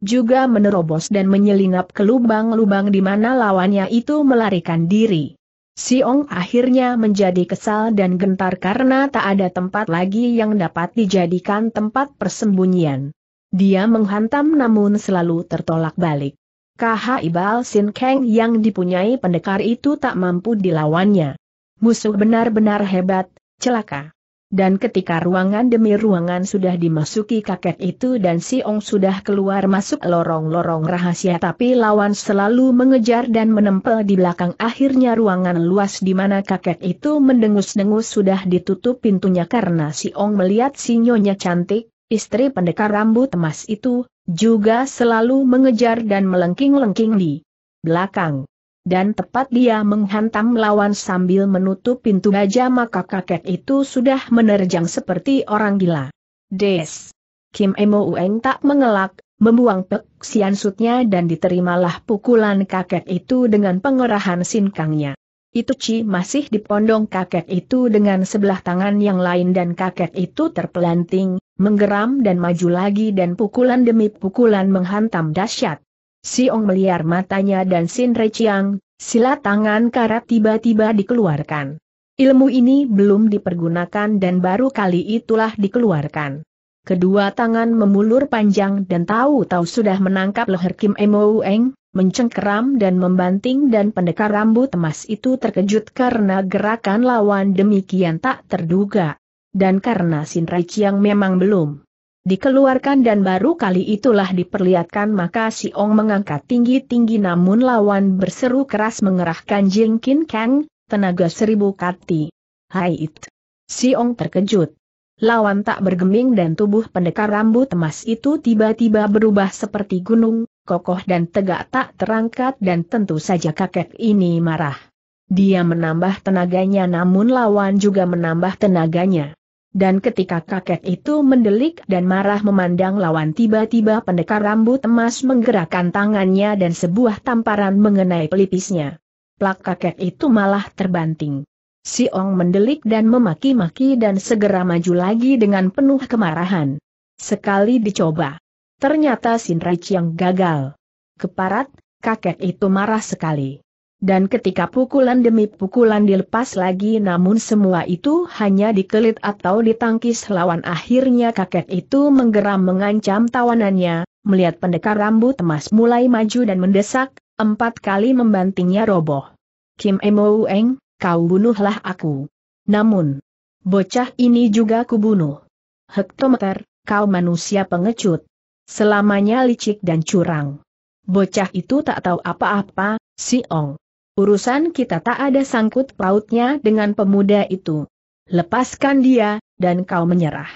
juga menerobos dan menyelinap ke lubang-lubang di mana lawannya itu melarikan diri. Siong akhirnya menjadi kesal dan gentar karena tak ada tempat lagi yang dapat dijadikan tempat persembunyian. Dia menghantam namun selalu tertolak balik. KH Ibal Sin Kang yang dipunyai pendekar itu tak mampu dilawannya. Musuh benar-benar hebat, celaka. Dan ketika ruangan demi ruangan sudah dimasuki kakek itu dan si Ong sudah keluar masuk lorong-lorong rahasia tapi lawan selalu mengejar dan menempel di belakang. Akhirnya ruangan luas di mana kakek itu mendengus-dengus sudah ditutup pintunya karena si Ong melihat si Nyonya cantik, istri pendekar rambut emas itu, juga selalu mengejar dan melengking-lengking di belakang dan tepat dia menghantam lawan sambil menutup pintu baja maka kakek itu sudah menerjang seperti orang gila. Des. Kim Emo Ueng tak mengelak, membuang pek siansutnya dan diterimalah pukulan kakek itu dengan pengerahan sinkangnya. Itu Ci masih dipondong kakek itu dengan sebelah tangan yang lain dan kakek itu terpelanting, menggeram dan maju lagi dan pukulan demi pukulan menghantam dahsyat. Siong meliar matanya dan Sin Reciang, silat tangan karat tiba-tiba dikeluarkan. Ilmu ini belum dipergunakan dan baru kali itulah dikeluarkan. Kedua tangan memulur panjang dan tahu-tahu sudah menangkap leher Kim Emo Eng, mencengkeram dan membanting dan pendekar rambut emas itu terkejut karena gerakan lawan demikian tak terduga. Dan karena Sin Reciang memang belum dikeluarkan dan baru kali itulah diperlihatkan maka si Ong mengangkat tinggi-tinggi namun lawan berseru keras mengerahkan Jingkin Kang, tenaga seribu kati. Hai it. Si Ong terkejut. Lawan tak bergeming dan tubuh pendekar rambut emas itu tiba-tiba berubah seperti gunung, kokoh dan tegak tak terangkat dan tentu saja kakek ini marah. Dia menambah tenaganya namun lawan juga menambah tenaganya. Dan ketika kakek itu mendelik dan marah memandang lawan tiba-tiba pendekar rambut emas menggerakkan tangannya dan sebuah tamparan mengenai pelipisnya. Plak kakek itu malah terbanting. Si Ong mendelik dan memaki-maki dan segera maju lagi dengan penuh kemarahan. Sekali dicoba. Ternyata Sinraj yang gagal. Keparat, kakek itu marah sekali. Dan ketika pukulan demi pukulan dilepas lagi namun semua itu hanya dikelit atau ditangkis lawan akhirnya kakek itu menggeram mengancam tawanannya, melihat pendekar rambut emas mulai maju dan mendesak, empat kali membantingnya roboh. Kim Emo Eng, kau bunuhlah aku. Namun, bocah ini juga kubunuh. Hektometer, kau manusia pengecut. Selamanya licik dan curang. Bocah itu tak tahu apa-apa, si Ong. Urusan kita tak ada sangkut pautnya dengan pemuda itu. Lepaskan dia, dan kau menyerah.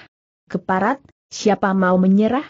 Keparat, siapa mau menyerah?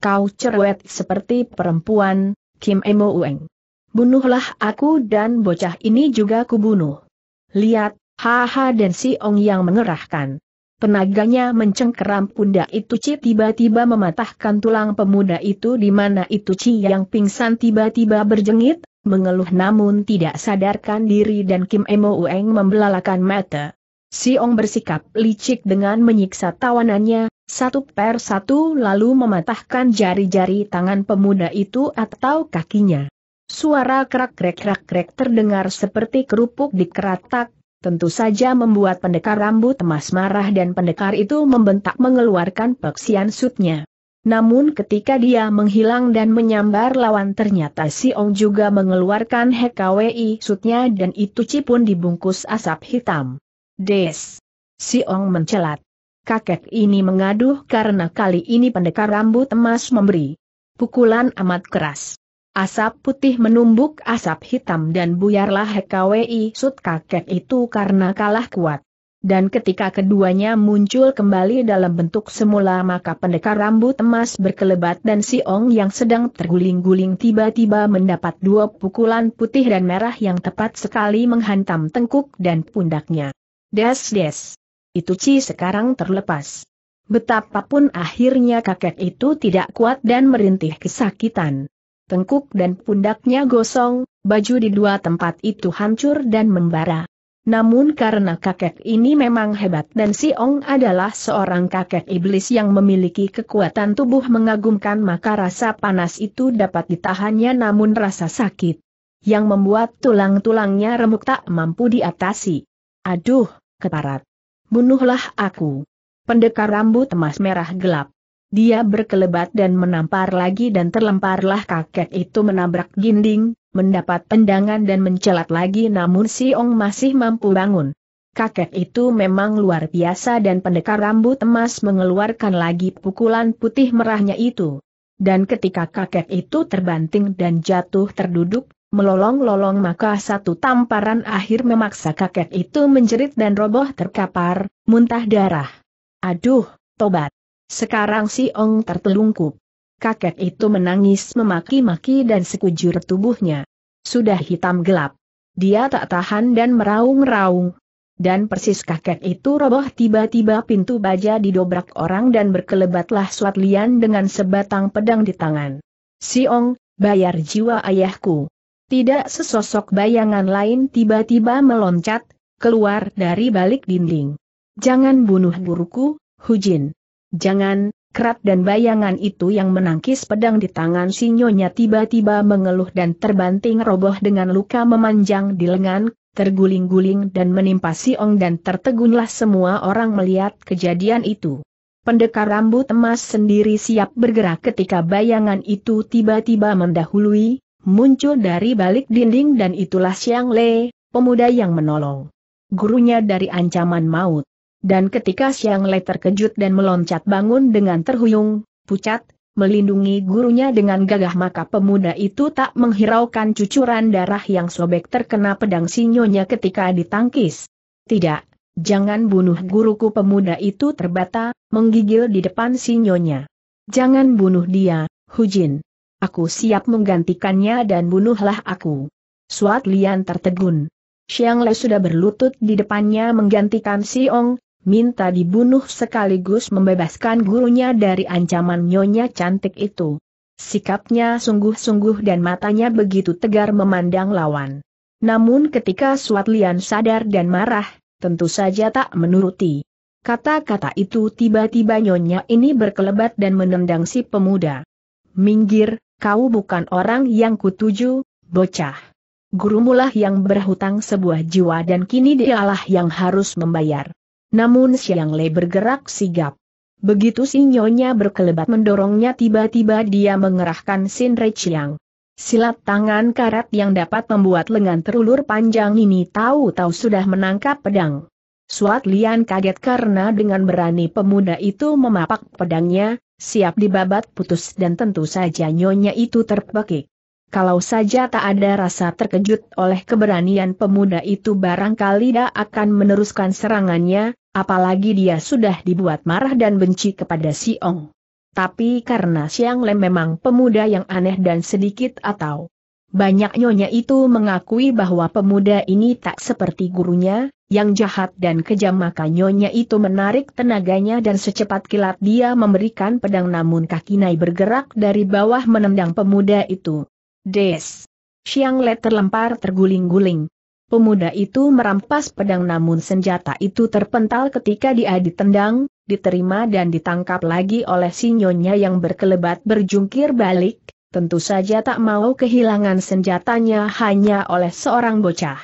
Kau cerewet seperti perempuan, Kim Emo Ueng. Bunuhlah aku dan bocah ini juga kubunuh. Lihat, haha dan si Ong yang mengerahkan. Tenaganya mencengkeram pundak itu Ci tiba-tiba mematahkan tulang pemuda itu di mana itu Ci yang pingsan tiba-tiba berjengit, mengeluh namun tidak sadarkan diri dan Kim Emo Ueng membelalakan mata. Si Ong bersikap licik dengan menyiksa tawanannya, satu per satu lalu mematahkan jari-jari tangan pemuda itu atau kakinya. Suara krak-krek-krak-krek terdengar seperti kerupuk di keratak, tentu saja membuat pendekar rambut emas marah dan pendekar itu membentak mengeluarkan peksian sutnya. Namun ketika dia menghilang dan menyambar lawan ternyata si Ong juga mengeluarkan HKWI sutnya dan itu cipun dibungkus asap hitam. Des! Si Ong mencelat. Kakek ini mengaduh karena kali ini pendekar rambut emas memberi pukulan amat keras. Asap putih menumbuk asap hitam dan buyarlah HKWI sut kakek itu karena kalah kuat. Dan ketika keduanya muncul kembali dalam bentuk semula maka pendekar rambut emas berkelebat dan si Ong yang sedang terguling-guling tiba-tiba mendapat dua pukulan putih dan merah yang tepat sekali menghantam tengkuk dan pundaknya. Des des. Itu Ci sekarang terlepas. Betapapun akhirnya kakek itu tidak kuat dan merintih kesakitan tengkuk dan pundaknya gosong, baju di dua tempat itu hancur dan membara. Namun karena kakek ini memang hebat dan si Ong adalah seorang kakek iblis yang memiliki kekuatan tubuh mengagumkan maka rasa panas itu dapat ditahannya namun rasa sakit yang membuat tulang-tulangnya remuk tak mampu diatasi. Aduh, keparat. Bunuhlah aku. Pendekar rambut emas merah gelap. Dia berkelebat dan menampar lagi dan terlemparlah kakek itu menabrak dinding, mendapat tendangan dan mencelat lagi namun si Ong masih mampu bangun. Kakek itu memang luar biasa dan pendekar rambut emas mengeluarkan lagi pukulan putih merahnya itu. Dan ketika kakek itu terbanting dan jatuh terduduk, melolong-lolong maka satu tamparan akhir memaksa kakek itu menjerit dan roboh terkapar, muntah darah. Aduh, tobat. Sekarang si Ong tertelungkup. Kakek itu menangis memaki-maki dan sekujur tubuhnya. Sudah hitam gelap. Dia tak tahan dan meraung-raung. Dan persis kakek itu roboh tiba-tiba pintu baja didobrak orang dan berkelebatlah Suat Lian dengan sebatang pedang di tangan. Si Ong, bayar jiwa ayahku. Tidak sesosok bayangan lain tiba-tiba meloncat, keluar dari balik dinding. Jangan bunuh guruku, Hujin. Jangan, kerat dan bayangan itu yang menangkis pedang di tangan si nyonya tiba-tiba mengeluh dan terbanting roboh dengan luka memanjang di lengan, terguling-guling dan menimpa si Ong dan tertegunlah semua orang melihat kejadian itu. Pendekar rambut emas sendiri siap bergerak ketika bayangan itu tiba-tiba mendahului, muncul dari balik dinding dan itulah Siang Le, pemuda yang menolong gurunya dari ancaman maut. Dan ketika Siang Le terkejut dan meloncat bangun dengan terhuyung, pucat, melindungi gurunya dengan gagah maka pemuda itu tak menghiraukan cucuran darah yang sobek terkena pedang sinyonya ketika ditangkis. Tidak, jangan bunuh guruku pemuda itu terbata, menggigil di depan sinyonya. Jangan bunuh dia, Hujin. Aku siap menggantikannya dan bunuhlah aku. Suat Lian tertegun. Xiang Le sudah berlutut di depannya menggantikan Si Ong, minta dibunuh sekaligus membebaskan gurunya dari ancaman nyonya cantik itu. Sikapnya sungguh-sungguh dan matanya begitu tegar memandang lawan. Namun ketika Suat Lian sadar dan marah, tentu saja tak menuruti. Kata-kata itu tiba-tiba nyonya ini berkelebat dan menendang si pemuda. Minggir, kau bukan orang yang kutuju, bocah. Gurumulah yang berhutang sebuah jiwa dan kini dialah yang harus membayar. Namun Siang Le bergerak sigap. Begitu si Nyonya berkelebat mendorongnya tiba-tiba dia mengerahkan Sin Chiang. Silat tangan karat yang dapat membuat lengan terulur panjang ini tahu-tahu sudah menangkap pedang. Suat Lian kaget karena dengan berani pemuda itu memapak pedangnya, siap dibabat putus dan tentu saja nyonya itu terpekik. Kalau saja tak ada rasa terkejut oleh keberanian pemuda itu barangkali tidak akan meneruskan serangannya, apalagi dia sudah dibuat marah dan benci kepada si Ong. Tapi karena Siang Lem memang pemuda yang aneh dan sedikit atau banyak nyonya itu mengakui bahwa pemuda ini tak seperti gurunya, yang jahat dan kejam maka nyonya itu menarik tenaganya dan secepat kilat dia memberikan pedang namun kaki Nai bergerak dari bawah menendang pemuda itu. Des! Siang Le terlempar terguling-guling. Pemuda itu merampas pedang namun senjata itu terpental ketika dia ditendang, diterima dan ditangkap lagi oleh si nyonya yang berkelebat berjungkir balik, tentu saja tak mau kehilangan senjatanya hanya oleh seorang bocah.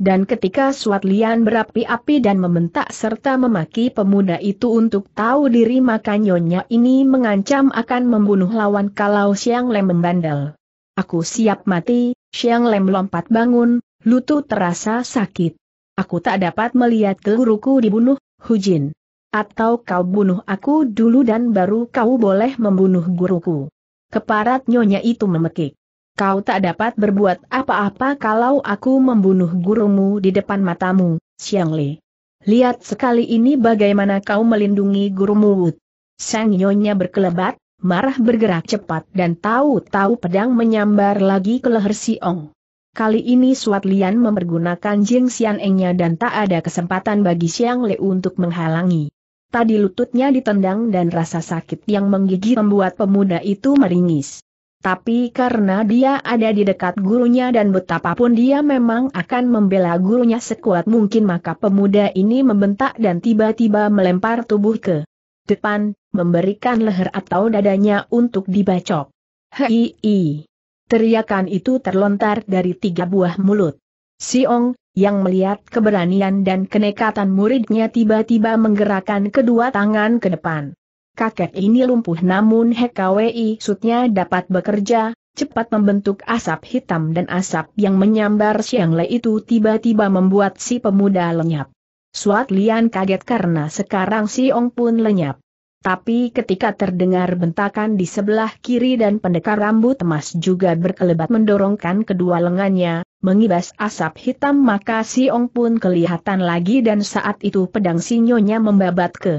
Dan ketika Suat Lian berapi-api dan membentak serta memaki pemuda itu untuk tahu diri maka nyonya ini mengancam akan membunuh lawan kalau Siang Lem membandel. Aku siap mati, Siang Lem lompat bangun, lutut terasa sakit. Aku tak dapat melihat guruku dibunuh, Hujin. Atau kau bunuh aku dulu dan baru kau boleh membunuh guruku. Keparat nyonya itu memekik. Kau tak dapat berbuat apa-apa kalau aku membunuh gurumu di depan matamu, Xiang Li. Lihat sekali ini bagaimana kau melindungi gurumu. Sang nyonya berkelebat, marah bergerak cepat dan tahu-tahu pedang menyambar lagi ke leher si Ong. Kali ini Suat Lian mempergunakan Jing Xian Engnya dan tak ada kesempatan bagi Xiang Li untuk menghalangi. Tadi lututnya ditendang dan rasa sakit yang menggigit membuat pemuda itu meringis. Tapi karena dia ada di dekat gurunya dan betapapun dia memang akan membela gurunya sekuat mungkin maka pemuda ini membentak dan tiba-tiba melempar tubuh ke depan, memberikan leher atau dadanya untuk dibacok. Hei! Teriakan itu terlontar dari tiga buah mulut. Siong, yang melihat keberanian dan kenekatan muridnya tiba-tiba menggerakkan kedua tangan ke depan. Kakek ini lumpuh namun HKWI sutnya dapat bekerja, cepat membentuk asap hitam dan asap yang menyambar Siang Le itu tiba-tiba membuat si pemuda lenyap. Suat Lian kaget karena sekarang si Ong pun lenyap. Tapi ketika terdengar bentakan di sebelah kiri dan pendekar rambut emas juga berkelebat mendorongkan kedua lengannya, mengibas asap hitam maka si Ong pun kelihatan lagi dan saat itu pedang sinyonya membabat ke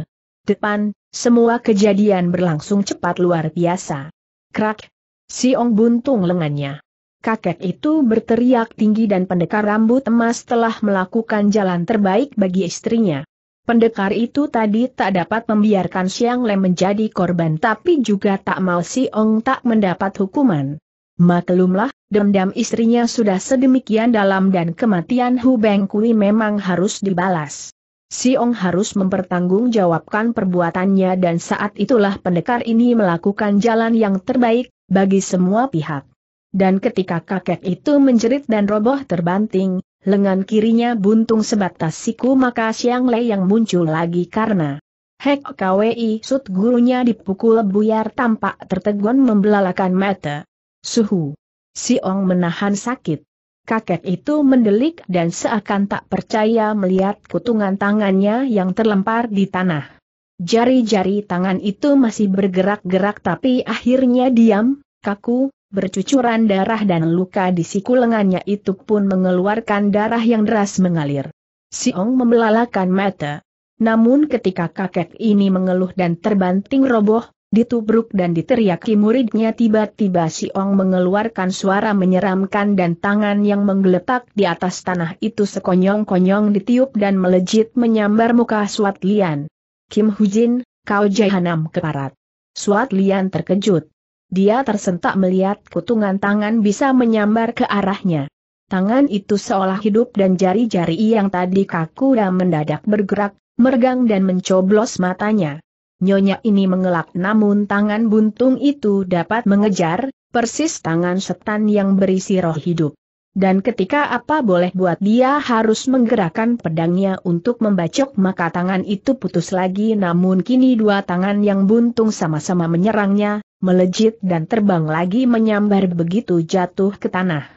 depan, semua kejadian berlangsung cepat luar biasa. Krak! Si Ong buntung lengannya. Kakek itu berteriak tinggi dan pendekar rambut emas telah melakukan jalan terbaik bagi istrinya. Pendekar itu tadi tak dapat membiarkan Siang Lem menjadi korban tapi juga tak mau si Ong tak mendapat hukuman. Maklumlah, dendam istrinya sudah sedemikian dalam dan kematian Hu Beng Kui memang harus dibalas. Si Ong harus mempertanggungjawabkan perbuatannya dan saat itulah pendekar ini melakukan jalan yang terbaik bagi semua pihak. Dan ketika kakek itu menjerit dan roboh terbanting, lengan kirinya buntung sebatas siku maka Siang Lei yang muncul lagi karena Hek KWI sut gurunya dipukul buyar tampak tertegun membelalakan mata. Suhu. Si Ong menahan sakit. Kakek itu mendelik dan seakan tak percaya melihat kutungan tangannya yang terlempar di tanah. Jari-jari tangan itu masih bergerak-gerak tapi akhirnya diam, kaku, bercucuran darah dan luka di siku lengannya itu pun mengeluarkan darah yang deras mengalir. Siong membelalakan mata. Namun ketika kakek ini mengeluh dan terbanting roboh, ditubruk dan diteriaki muridnya tiba-tiba Siong mengeluarkan suara menyeramkan dan tangan yang menggeletak di atas tanah itu sekonyong-konyong ditiup dan melejit menyambar muka Suat Lian. Kim Hujin, kau jahanam keparat. Suat Lian terkejut. Dia tersentak melihat kutungan tangan bisa menyambar ke arahnya. Tangan itu seolah hidup dan jari-jari yang tadi kaku dan mendadak bergerak, mergang dan mencoblos matanya. Nyonya ini mengelak namun tangan buntung itu dapat mengejar, persis tangan setan yang berisi roh hidup. Dan ketika apa boleh buat dia harus menggerakkan pedangnya untuk membacok maka tangan itu putus lagi namun kini dua tangan yang buntung sama-sama menyerangnya, melejit dan terbang lagi menyambar begitu jatuh ke tanah.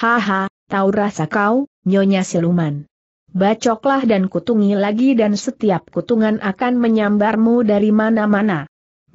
Haha, tahu rasa kau, nyonya siluman. Bacoklah dan kutungi lagi dan setiap kutungan akan menyambarmu dari mana-mana.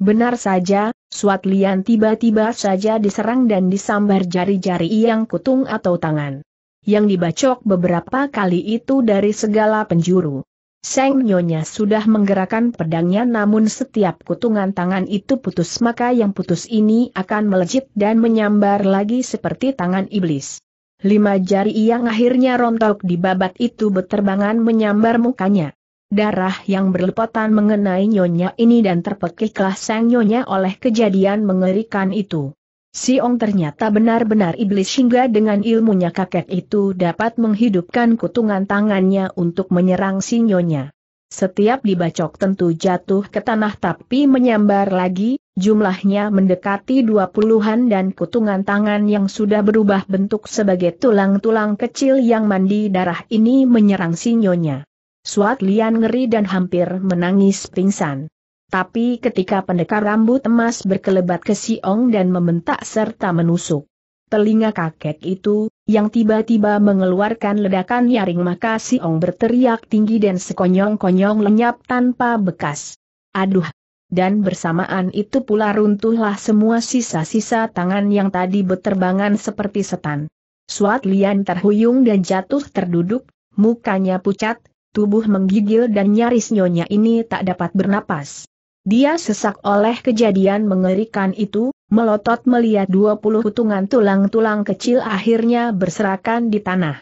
Benar saja, Suat Lian tiba-tiba saja diserang dan disambar jari-jari yang kutung atau tangan. Yang dibacok beberapa kali itu dari segala penjuru. Seng Nyonya sudah menggerakkan pedangnya namun setiap kutungan tangan itu putus maka yang putus ini akan melejit dan menyambar lagi seperti tangan iblis. Lima jari yang akhirnya rontok di babat itu beterbangan menyambar mukanya darah yang berlepotan mengenai nyonya ini dan terpekiklah sang nyonya oleh kejadian mengerikan itu. Si Ong ternyata benar-benar iblis hingga dengan ilmunya kakek itu dapat menghidupkan kutungan tangannya untuk menyerang si nyonya. Setiap dibacok tentu jatuh ke tanah tapi menyambar lagi, jumlahnya mendekati dua puluhan dan kutungan tangan yang sudah berubah bentuk sebagai tulang-tulang kecil yang mandi darah ini menyerang si nyonya. Suat Lian ngeri dan hampir menangis pingsan. Tapi ketika pendekar rambut emas berkelebat ke Siong dan membentak serta menusuk telinga kakek itu, yang tiba-tiba mengeluarkan ledakan nyaring maka Siong berteriak tinggi dan sekonyong-konyong lenyap tanpa bekas. Aduh! Dan bersamaan itu pula runtuhlah semua sisa-sisa tangan yang tadi beterbangan seperti setan. Suat Lian terhuyung dan jatuh terduduk, mukanya pucat, tubuh menggigil dan nyaris nyonya ini tak dapat bernapas. Dia sesak oleh kejadian mengerikan itu, melotot melihat dua puluh hutungan tulang-tulang kecil akhirnya berserakan di tanah.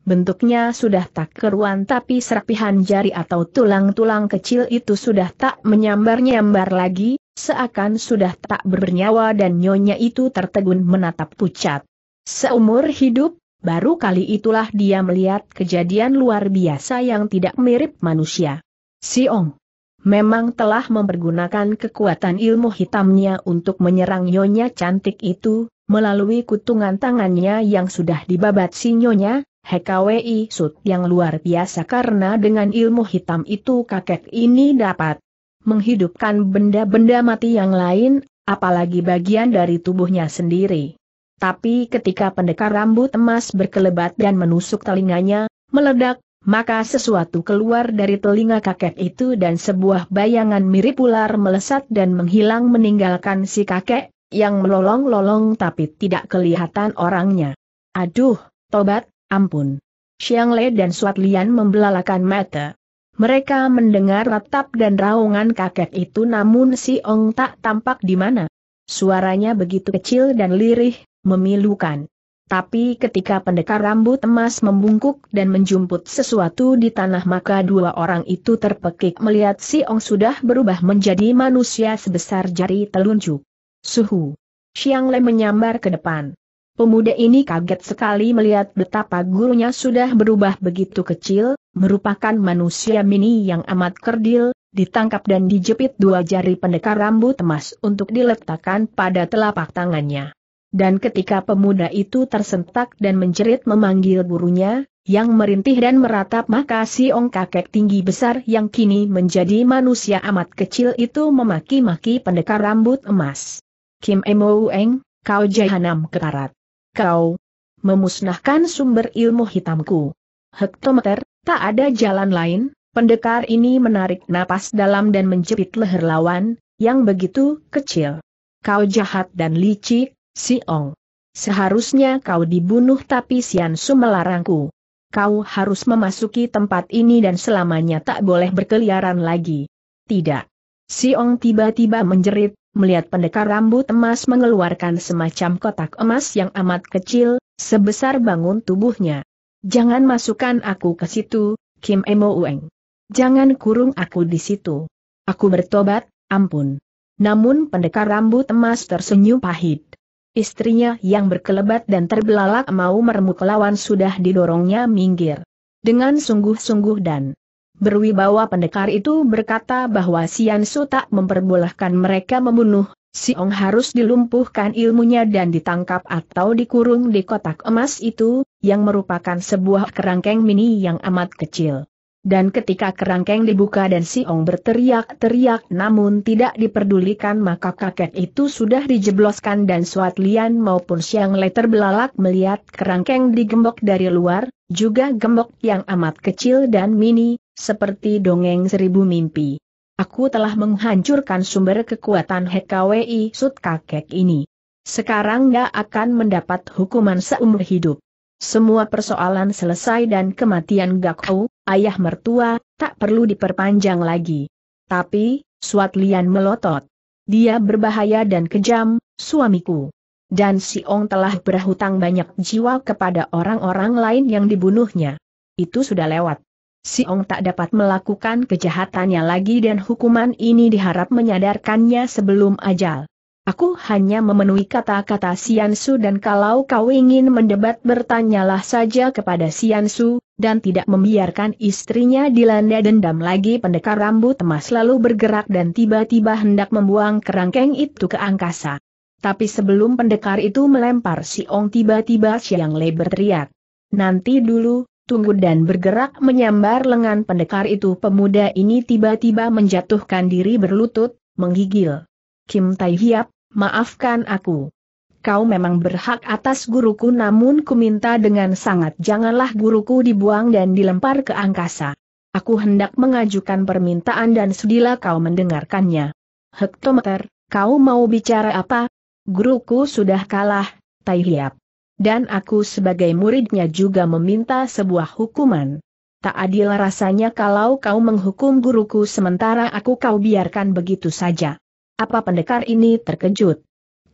Bentuknya sudah tak keruan tapi serapihan jari atau tulang-tulang kecil itu sudah tak menyambar-nyambar lagi, seakan sudah tak bernyawa dan nyonya itu tertegun menatap pucat. Seumur hidup, Baru kali itulah dia melihat kejadian luar biasa yang tidak mirip manusia. Siong memang telah mempergunakan kekuatan ilmu hitamnya untuk menyerang nyonya cantik itu, melalui kutungan tangannya yang sudah dibabat si nyonya, HKWI Sud yang luar biasa karena dengan ilmu hitam itu kakek ini dapat menghidupkan benda-benda mati yang lain, apalagi bagian dari tubuhnya sendiri. Tapi ketika pendekar rambut emas berkelebat dan menusuk telinganya, meledak, maka sesuatu keluar dari telinga kakek itu dan sebuah bayangan mirip ular melesat dan menghilang meninggalkan si kakek, yang melolong-lolong tapi tidak kelihatan orangnya. Aduh, tobat, ampun. Xiang Le dan Suat Lian membelalakan mata. Mereka mendengar ratap dan raungan kakek itu namun si Ong tak tampak di mana. Suaranya begitu kecil dan lirih, memilukan. Tapi ketika pendekar rambut emas membungkuk dan menjumput sesuatu di tanah maka dua orang itu terpekik melihat si Ong sudah berubah menjadi manusia sebesar jari telunjuk. Suhu. Xiang Le menyambar ke depan. Pemuda ini kaget sekali melihat betapa gurunya sudah berubah begitu kecil, merupakan manusia mini yang amat kerdil, ditangkap dan dijepit dua jari pendekar rambut emas untuk diletakkan pada telapak tangannya. Dan ketika pemuda itu tersentak dan menjerit memanggil gurunya, yang merintih dan meratap maka si ong kakek tinggi besar yang kini menjadi manusia amat kecil itu memaki-maki pendekar rambut emas. Kim Emo Eng, kau jahanam kekarat. Kau memusnahkan sumber ilmu hitamku. Hektometer, tak ada jalan lain, pendekar ini menarik napas dalam dan menjepit leher lawan, yang begitu kecil. Kau jahat dan licik, Si Ong. Seharusnya kau dibunuh tapi Sian Su melarangku. Kau harus memasuki tempat ini dan selamanya tak boleh berkeliaran lagi. Tidak. Si Ong tiba-tiba menjerit, melihat pendekar rambut emas mengeluarkan semacam kotak emas yang amat kecil, sebesar bangun tubuhnya. Jangan masukkan aku ke situ, Kim Emo Ueng. Jangan kurung aku di situ. Aku bertobat, ampun. Namun pendekar rambut emas tersenyum pahit. Istrinya yang berkelebat dan terbelalak mau meremuk lawan sudah didorongnya minggir. Dengan sungguh-sungguh dan berwibawa pendekar itu berkata bahwa Sian Su tak memperbolehkan mereka membunuh, Si Ong harus dilumpuhkan ilmunya dan ditangkap atau dikurung di kotak emas itu, yang merupakan sebuah kerangkeng mini yang amat kecil. Dan ketika kerangkeng dibuka dan si Ong berteriak-teriak namun tidak diperdulikan maka kakek itu sudah dijebloskan dan Suat Lian maupun Siang Le terbelalak melihat kerangkeng digembok dari luar, juga gembok yang amat kecil dan mini, seperti dongeng seribu mimpi. Aku telah menghancurkan sumber kekuatan HKWI Sut kakek ini. Sekarang gak akan mendapat hukuman seumur hidup. Semua persoalan selesai dan kematian Gakau, ayah mertua, tak perlu diperpanjang lagi. Tapi, Suat Lian melotot. Dia berbahaya dan kejam, suamiku. Dan si Ong telah berhutang banyak jiwa kepada orang-orang lain yang dibunuhnya. Itu sudah lewat. Si Ong tak dapat melakukan kejahatannya lagi dan hukuman ini diharap menyadarkannya sebelum ajal. Aku hanya memenuhi kata-kata Siansu dan kalau kau ingin mendebat bertanyalah saja kepada Siansu, dan tidak membiarkan istrinya dilanda dendam lagi pendekar rambut emas lalu bergerak dan tiba-tiba hendak membuang kerangkeng itu ke angkasa. Tapi sebelum pendekar itu melempar si Ong tiba-tiba Siang Le berteriak. Nanti dulu, tunggu dan bergerak menyambar lengan pendekar itu pemuda ini tiba-tiba menjatuhkan diri berlutut, menggigil. Kim Tai Hiap, maafkan aku. Kau memang berhak atas guruku namun ku minta dengan sangat janganlah guruku dibuang dan dilempar ke angkasa. Aku hendak mengajukan permintaan dan sudilah kau mendengarkannya. Hektometer, kau mau bicara apa? Guruku sudah kalah, Tai Hiap. Dan aku sebagai muridnya juga meminta sebuah hukuman. Tak adil rasanya kalau kau menghukum guruku sementara aku kau biarkan begitu saja. Apa pendekar ini terkejut?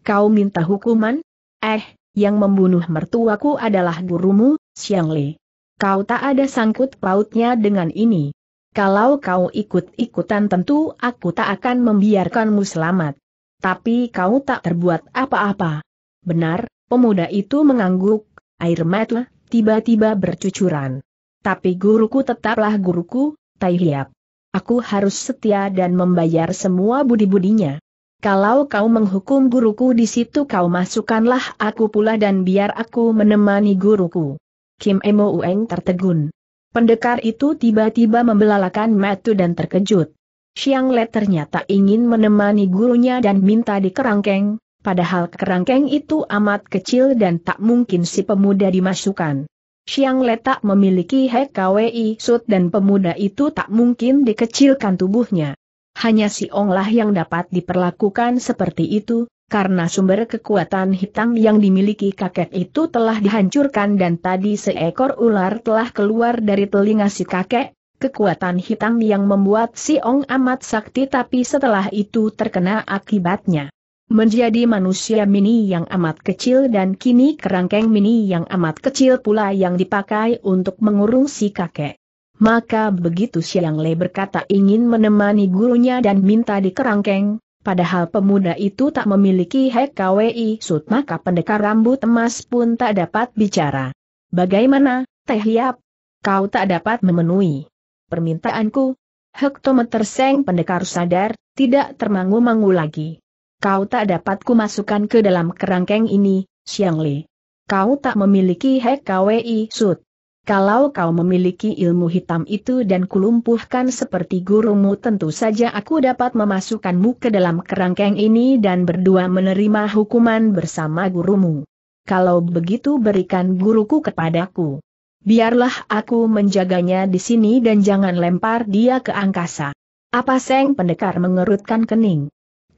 Kau minta hukuman? Eh, yang membunuh mertuaku adalah gurumu, Xiang Li. Kau tak ada sangkut pautnya dengan ini. Kalau kau ikut-ikutan tentu aku tak akan membiarkanmu selamat. Tapi kau tak terbuat apa-apa. Benar, pemuda itu mengangguk, air mata tiba-tiba bercucuran. Tapi guruku tetaplah guruku, Tai Hiap. Aku harus setia dan membayar semua budi-budinya. Kalau kau menghukum guruku di situ kau masukkanlah aku pula dan biar aku menemani guruku. Kim Emo Ueng tertegun. Pendekar itu tiba-tiba membelalakan mata dan terkejut. Xiang Le ternyata ingin menemani gurunya dan minta dikerangkeng, padahal kerangkeng itu amat kecil dan tak mungkin si pemuda dimasukkan. Xiang letak memiliki HKWI Sut dan pemuda itu tak mungkin dikecilkan tubuhnya. Hanya si Ong lah yang dapat diperlakukan seperti itu, karena sumber kekuatan hitam yang dimiliki kakek itu telah dihancurkan dan tadi seekor ular telah keluar dari telinga si kakek, kekuatan hitam yang membuat si Ong amat sakti tapi setelah itu terkena akibatnya menjadi manusia mini yang amat kecil dan kini kerangkeng mini yang amat kecil pula yang dipakai untuk mengurung si kakek. Maka begitu Siang Le berkata ingin menemani gurunya dan minta dikerangkeng, padahal pemuda itu tak memiliki HKWI sut maka pendekar rambut emas pun tak dapat bicara. Bagaimana, Teh Hiap? Kau tak dapat memenuhi permintaanku? Hektometer Seng pendekar sadar, tidak termangu-mangu lagi. Kau tak dapat kumasukkan ke dalam kerangkeng ini, Xiang Li. Kau tak memiliki HKWI Sud. Kalau kau memiliki ilmu hitam itu dan kulumpuhkan seperti gurumu tentu saja aku dapat memasukkanmu ke dalam kerangkeng ini dan berdua menerima hukuman bersama gurumu. Kalau begitu berikan guruku kepadaku. Biarlah aku menjaganya di sini dan jangan lempar dia ke angkasa. Apa Seng pendekar mengerutkan kening?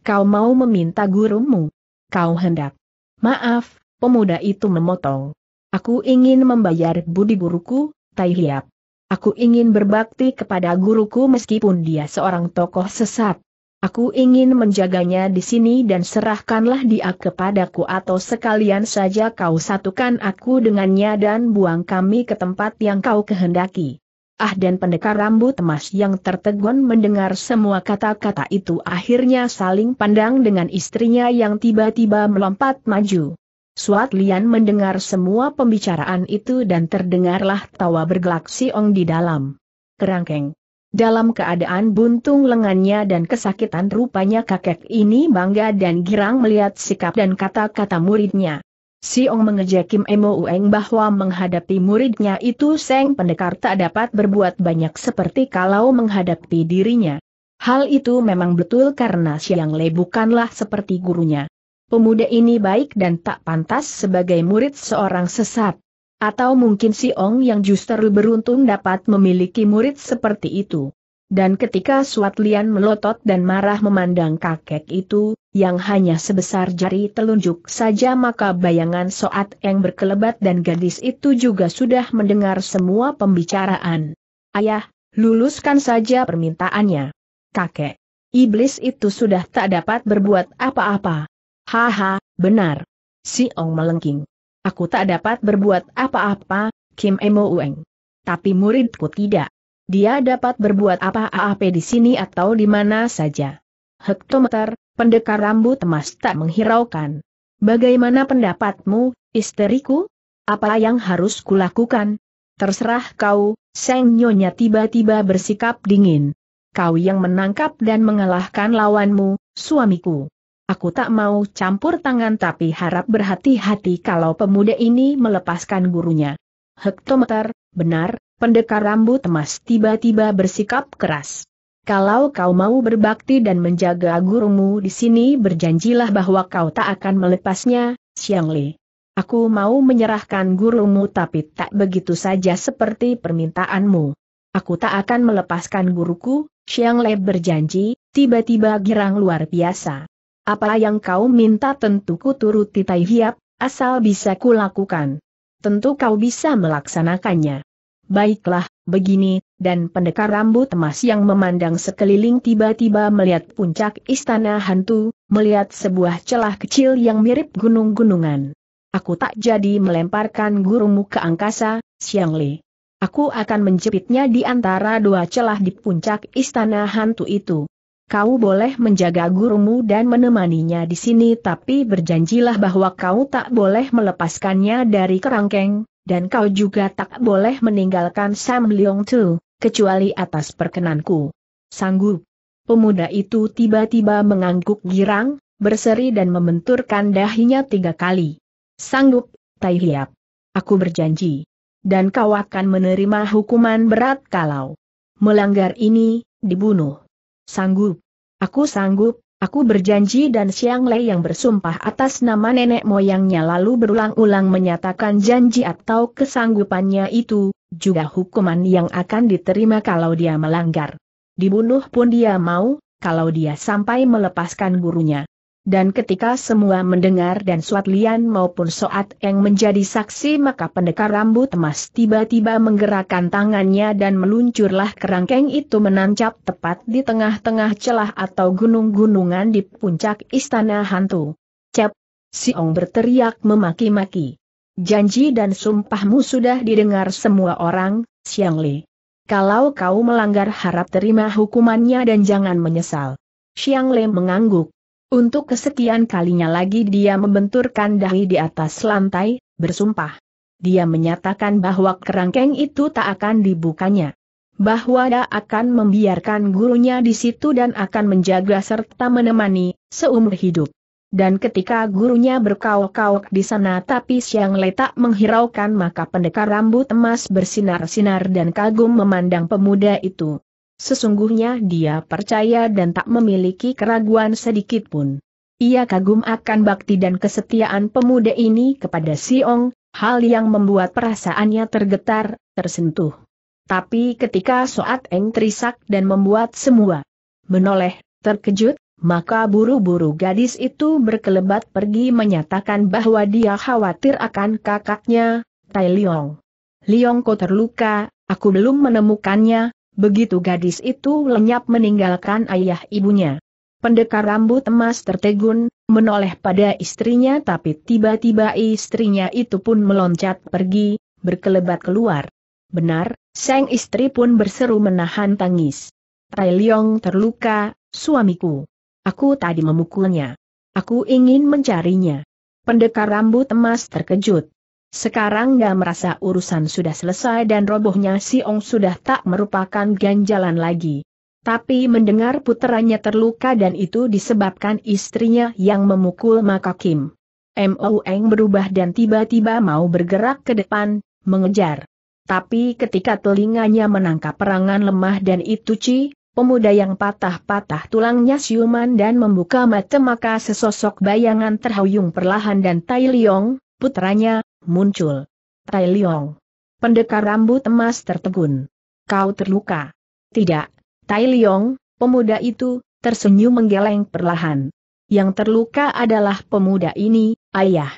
Kau mau meminta gurumu? Kau hendak. Maaf, pemuda itu memotong. Aku ingin membayar budi guruku, Tai Hiap. Aku ingin berbakti kepada guruku meskipun dia seorang tokoh sesat. Aku ingin menjaganya di sini dan serahkanlah dia kepadaku atau sekalian saja kau satukan aku dengannya dan buang kami ke tempat yang kau kehendaki. Ah dan pendekar rambut emas yang tertegun mendengar semua kata-kata itu akhirnya saling pandang dengan istrinya yang tiba-tiba melompat maju. Suat Lian mendengar semua pembicaraan itu dan terdengarlah tawa bergelak si Ong di dalam kerangkeng. Dalam keadaan buntung lengannya dan kesakitan rupanya kakek ini bangga dan girang melihat sikap dan kata-kata muridnya. Siong mengejek Kim Emo Ueng bahwa menghadapi muridnya itu Seng Pendekar tak dapat berbuat banyak seperti kalau menghadapi dirinya. Hal itu memang betul karena Siang Le bukanlah seperti gurunya. Pemuda ini baik dan tak pantas sebagai murid seorang sesat. Atau mungkin Siong yang justru beruntung dapat memiliki murid seperti itu. Dan ketika Suat Lian melotot dan marah memandang kakek itu, yang hanya sebesar jari telunjuk saja maka bayangan Soat yang berkelebat dan gadis itu juga sudah mendengar semua pembicaraan. Ayah, luluskan saja permintaannya. Kakek, iblis itu sudah tak dapat berbuat apa-apa. Haha, benar. Si Ong melengking. Aku tak dapat berbuat apa-apa, Kim Emo Ueng. Tapi muridku tidak. Dia dapat berbuat apa-apa di sini atau di mana saja. Hektometer, pendekar rambut emas tak menghiraukan. Bagaimana pendapatmu, istriku? Apa yang harus kulakukan? Terserah kau, Seng Nyonya tiba-tiba bersikap dingin. Kau yang menangkap dan mengalahkan lawanmu, suamiku. Aku tak mau campur tangan tapi harap berhati-hati kalau pemuda ini melepaskan gurunya. Hektometer, benar, pendekar rambut emas tiba-tiba bersikap keras. Kalau kau mau berbakti dan menjaga gurumu di sini berjanjilah bahwa kau tak akan melepasnya, Xiang Li. Aku mau menyerahkan gurumu tapi tak begitu saja seperti permintaanmu. Aku tak akan melepaskan guruku, Xiang Li berjanji, tiba-tiba girang luar biasa. Apa yang kau minta tentu ku turuti Tai Hiap, asal bisa kulakukan. Tentu kau bisa melaksanakannya. Baiklah, begini, dan pendekar rambut emas yang memandang sekeliling tiba-tiba melihat puncak istana hantu, melihat sebuah celah kecil yang mirip gunung-gunungan. Aku tak jadi melemparkan gurumu ke angkasa, Xiang Li. Aku akan menjepitnya di antara dua celah di puncak istana hantu itu. Kau boleh menjaga gurumu dan menemaninya di sini tapi berjanjilah bahwa kau tak boleh melepaskannya dari kerangkeng, dan kau juga tak boleh meninggalkan Sam Leong Tu, kecuali atas perkenanku. Sanggup. Pemuda itu tiba-tiba mengangguk girang, berseri dan membenturkan dahinya tiga kali. Sanggup, Tai Hiap. Aku berjanji. Dan kau akan menerima hukuman berat kalau melanggar ini, dibunuh. Sanggup. Aku sanggup, Aku berjanji dan Siang Lei yang bersumpah atas nama nenek moyangnya lalu berulang-ulang menyatakan janji atau kesanggupannya itu, juga hukuman yang akan diterima kalau dia melanggar. Dibunuh pun dia mau, kalau dia sampai melepaskan gurunya. Dan ketika semua mendengar dan Suat Lian maupun Soat yang menjadi saksi maka pendekar rambut emas tiba-tiba menggerakkan tangannya dan meluncurlah kerangkeng itu menancap tepat di tengah-tengah celah atau gunung-gunungan di puncak istana hantu. Cep! Siong berteriak memaki-maki. Janji dan sumpahmu sudah didengar semua orang, Siang Li. Kalau kau melanggar harap terima hukumannya dan jangan menyesal. Xiang Li mengangguk. Untuk kesekian kalinya lagi dia membenturkan dahi di atas lantai, bersumpah. Dia menyatakan bahwa kerangkeng itu tak akan dibukanya. Bahwa dia akan membiarkan gurunya di situ dan akan menjaga serta menemani, seumur hidup. Dan ketika gurunya berkauk-kauk di sana tapi siang letak menghiraukan maka pendekar rambut emas bersinar-sinar dan kagum memandang pemuda itu. Sesungguhnya dia percaya dan tak memiliki keraguan sedikit pun. Ia kagum akan bakti dan kesetiaan pemuda ini kepada Siong, hal yang membuat perasaannya tergetar, tersentuh. Tapi ketika Soat Eng terisak dan membuat semua menoleh, terkejut, maka buru-buru gadis itu berkelebat pergi menyatakan bahwa dia khawatir akan kakaknya, Tai Liong. Liong kau terluka, aku belum menemukannya, Begitu gadis itu lenyap meninggalkan ayah ibunya. Pendekar rambut emas tertegun, menoleh pada istrinya tapi tiba-tiba istrinya itu pun meloncat pergi, berkelebat keluar. Benar, sang istri pun berseru menahan tangis. Tai Liong terluka, suamiku. Aku tadi memukulnya. Aku ingin mencarinya. Pendekar rambut emas terkejut. Sekarang gak merasa urusan sudah selesai dan robohnya si Ong sudah tak merupakan ganjalan lagi. Tapi mendengar puteranya terluka dan itu disebabkan istrinya yang memukul maka Kim. Mo Eng berubah dan tiba-tiba mau bergerak ke depan, mengejar. Tapi ketika telinganya menangkap perangan lemah dan itu Ci, pemuda yang patah-patah tulangnya siuman dan membuka mata maka sesosok bayangan terhuyung perlahan dan Tai Liong, putranya, muncul. Tai Liong. Pendekar rambut emas tertegun. Kau terluka. Tidak. Tai Liong, pemuda itu, tersenyum menggeleng perlahan. Yang terluka adalah pemuda ini, ayah.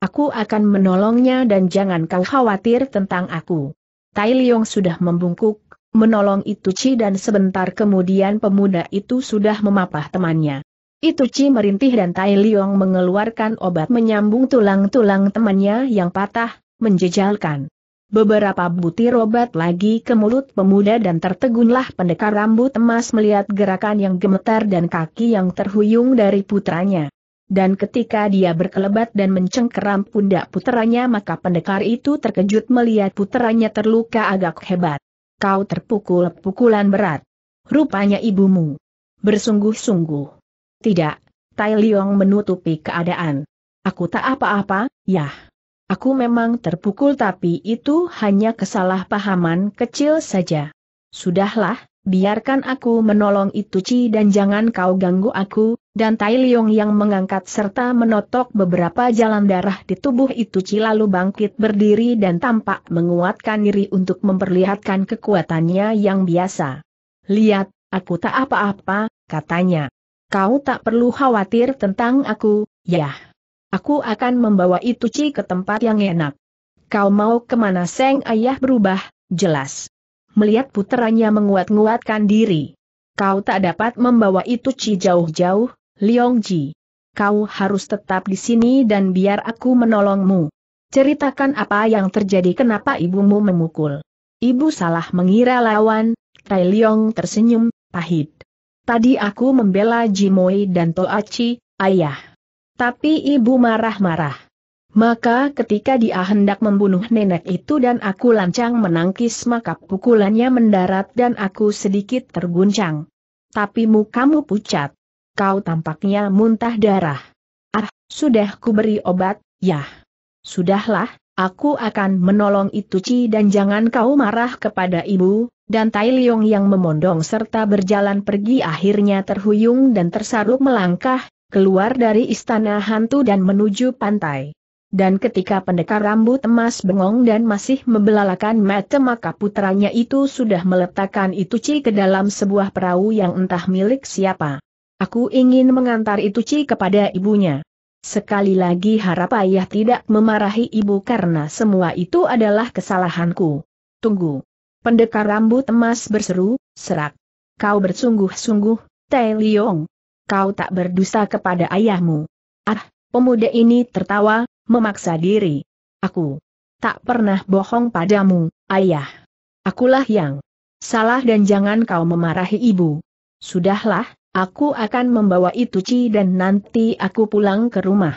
Aku akan menolongnya dan jangan kau khawatir tentang aku. Tai Liong sudah membungkuk, menolong itu Ci dan sebentar kemudian pemuda itu sudah memapah temannya. Itu Ci merintih dan Tai Liong mengeluarkan obat menyambung tulang-tulang temannya yang patah, menjejalkan. Beberapa butir obat lagi ke mulut pemuda dan tertegunlah pendekar rambut emas melihat gerakan yang gemetar dan kaki yang terhuyung dari putranya dan ketika dia berkelebat dan mencengkeram pundak puteranya maka pendekar itu terkejut melihat puteranya terluka agak hebat. Kau terpukul pukulan berat. Rupanya ibumu. Bersungguh-sungguh. Tidak, Tai Liong menutupi keadaan. Aku tak apa-apa, ya. Aku memang terpukul tapi itu hanya kesalahpahaman kecil saja. Sudahlah, biarkan aku menolong itu Ci dan jangan kau ganggu aku, dan Tai Liong yang mengangkat serta menotok beberapa jalan darah di tubuh itu Ci lalu bangkit berdiri dan tampak menguatkan diri untuk memperlihatkan kekuatannya yang biasa. Lihat, aku tak apa-apa, katanya. Kau tak perlu khawatir tentang aku, ya. Aku akan membawa itu Ci ke tempat yang enak. Kau mau ke mana Seng Ayah berubah, jelas. Melihat puteranya menguat-nguatkan diri. Kau tak dapat membawa itu Ci jauh-jauh, Liong Ji. Kau harus tetap di sini dan biar aku menolongmu. Ceritakan apa yang terjadi kenapa ibumu memukul. Ibu salah mengira lawan, Tai Liong tersenyum, pahit. Tadi aku membela Jimoi dan Toachi, ayah. Tapi ibu marah-marah. Maka ketika dia hendak membunuh nenek itu dan aku lancang menangkis maka pukulannya mendarat dan aku sedikit terguncang. Tapi mukamu pucat kau tampaknya muntah darah. Ah, sudah ku beri obat, ya. Sudahlah, aku akan menolong itu Ci dan jangan kau marah kepada ibu, dan Tai Liong yang memondong serta berjalan pergi akhirnya terhuyung dan tersaruk melangkah, keluar dari istana hantu dan menuju pantai. Dan ketika pendekar rambut emas bengong dan masih membelalakan mata maka putranya itu sudah meletakkan itu Ci ke dalam sebuah perahu yang entah milik siapa. Aku ingin mengantar itu Ci kepada ibunya. Sekali lagi harap ayah tidak memarahi ibu karena semua itu adalah kesalahanku. Tunggu. Pendekar rambut emas berseru, serak. Kau bersungguh-sungguh, Tai Liong. Kau tak berdosa kepada ayahmu. Ah, pemuda ini tertawa, memaksa diri. Aku tak pernah bohong padamu, ayah. Akulah yang salah dan jangan kau memarahi ibu. Sudahlah, Aku akan membawa itu Ci dan nanti aku pulang ke rumah.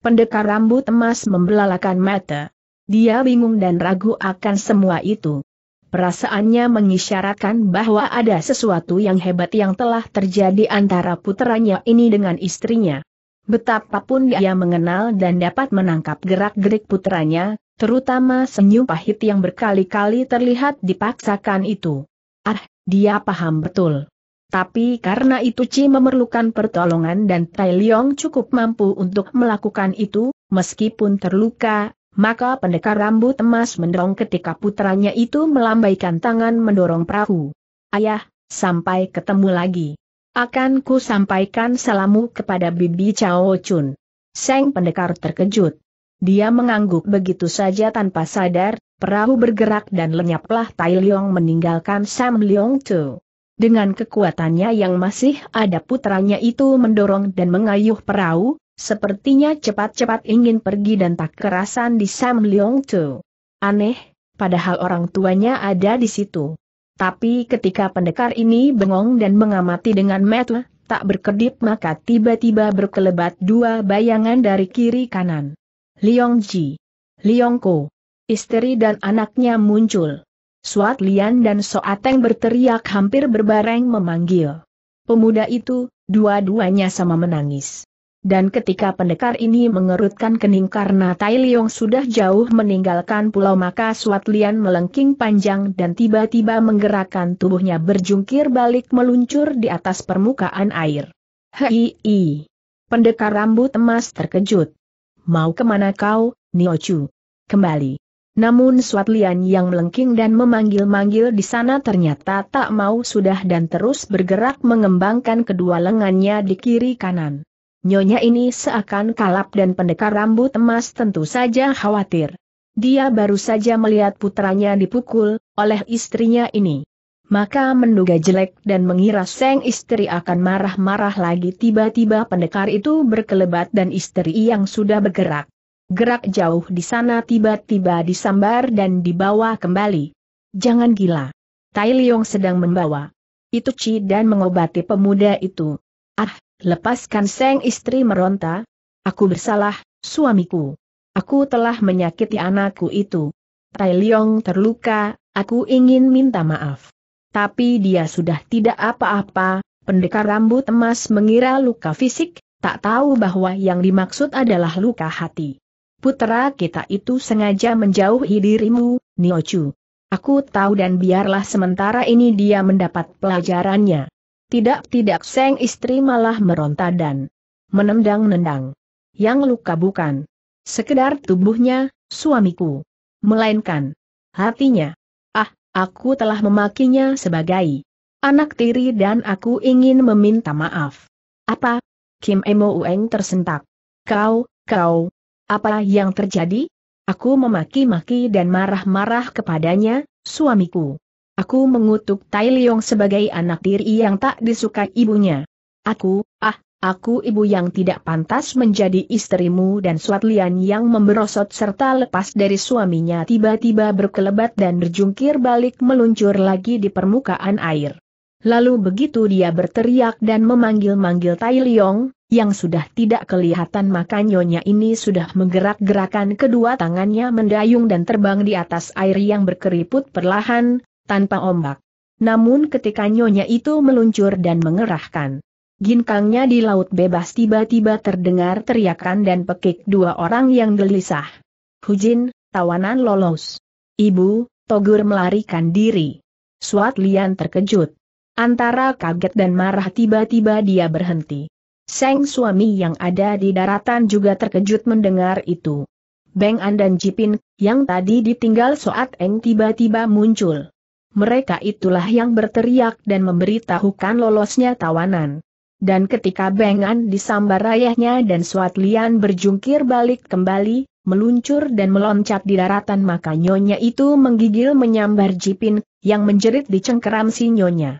Pendekar rambut emas membelalakan mata. Dia bingung dan ragu akan semua itu. Perasaannya mengisyaratkan bahwa ada sesuatu yang hebat yang telah terjadi antara puteranya ini dengan istrinya. Betapapun dia mengenal dan dapat menangkap gerak-gerik puteranya, terutama senyum pahit yang berkali-kali terlihat dipaksakan itu. Ah, dia paham betul. Tapi karena itu Ci memerlukan pertolongan dan Tai Liong cukup mampu untuk melakukan itu, meskipun terluka, maka pendekar rambut emas mendorong ketika putranya itu melambaikan tangan mendorong perahu. Ayah, sampai ketemu lagi. Akan ku sampaikan salamu kepada Bibi Chao Chun. Seng pendekar terkejut. Dia mengangguk begitu saja tanpa sadar, perahu bergerak dan lenyaplah Tai Liong meninggalkan Sam Liong Tu. Dengan kekuatannya yang masih ada putranya itu mendorong dan mengayuh perahu, sepertinya cepat-cepat ingin pergi dan tak kerasan di Sam Leong Tu. Aneh, padahal orang tuanya ada di situ. Tapi ketika pendekar ini bengong dan mengamati dengan mata, tak berkedip maka tiba-tiba berkelebat dua bayangan dari kiri kanan. Liong Ji, Liong Ko, istri dan anaknya muncul. Suat Lian dan Soateng berteriak hampir berbareng memanggil. Pemuda itu, dua-duanya sama menangis. Dan ketika pendekar ini mengerutkan kening karena Tai Leong sudah jauh meninggalkan pulau maka Suat Lian melengking panjang dan tiba-tiba menggerakkan tubuhnya berjungkir balik meluncur di atas permukaan air. Hei, pendekar rambut emas terkejut. Mau ke mana kau, Niochu? Kembali. Namun Suat Lian yang melengking dan memanggil-manggil di sana ternyata tak mau sudah dan terus bergerak mengembangkan kedua lengannya di kiri kanan. Nyonya ini seakan kalap dan pendekar rambut emas tentu saja khawatir. Dia baru saja melihat putranya dipukul oleh istrinya ini. Maka menduga jelek dan mengira Seng istri akan marah-marah lagi tiba-tiba pendekar itu berkelebat dan istri yang sudah bergerak. Gerak jauh di sana tiba-tiba disambar dan dibawa kembali. Jangan gila. Tai Liong sedang membawa. Itu Ci dan mengobati pemuda itu. Ah, Lepaskan Seng istri meronta. Aku bersalah, suamiku. Aku telah menyakiti anakku itu. Tai Liong terluka, aku ingin minta maaf. Tapi dia sudah tidak apa-apa, pendekar rambut emas mengira luka fisik, tak tahu bahwa yang dimaksud adalah luka hati. Putra kita itu sengaja menjauhi dirimu, Niochu. Aku tahu dan biarlah sementara ini dia mendapat pelajarannya. Tidak-tidak Seng istri malah meronta dan menendang-nendang. Yang luka bukan sekedar tubuhnya, suamiku. Melainkan hatinya. Ah, aku telah memakinya sebagai anak tiri dan aku ingin meminta maaf. Apa? Kim Emo Ueng tersentak. Kau, kau, apa yang terjadi? Aku memaki-maki dan marah-marah kepadanya, suamiku. Aku mengutuk Tai Leong sebagai anak tiri yang tak disukai ibunya. Aku, ah, aku ibu yang tidak pantas menjadi istrimu dan Suat Lian yang memberosot serta lepas dari suaminya tiba-tiba berkelebat dan berjungkir balik meluncur lagi di permukaan air. Lalu begitu dia berteriak dan memanggil-manggil Tai Leong, yang sudah tidak kelihatan maka nyonya ini sudah menggerak-gerakan kedua tangannya mendayung dan terbang di atas air yang berkeriput perlahan, tanpa ombak. Namun ketika nyonya itu meluncur dan mengerahkan ginkangnya di laut bebas tiba-tiba terdengar teriakan dan pekik dua orang yang gelisah. Hujin, tawanan lolos. Ibu, Togur melarikan diri. Suat Lian terkejut. Antara kaget dan marah tiba-tiba dia berhenti. Seng suami yang ada di daratan juga terkejut mendengar itu. Beng An dan Jipin, yang tadi ditinggal Soat Eng tiba-tiba muncul. Mereka itulah yang berteriak dan memberitahukan lolosnya tawanan. Dan ketika Bengan disambar ayahnya dan Suat Lian berjungkir balik kembali, meluncur dan meloncat di daratan maka nyonya itu menggigil menyambar Jipin, yang menjerit di cengkeram si nyonya.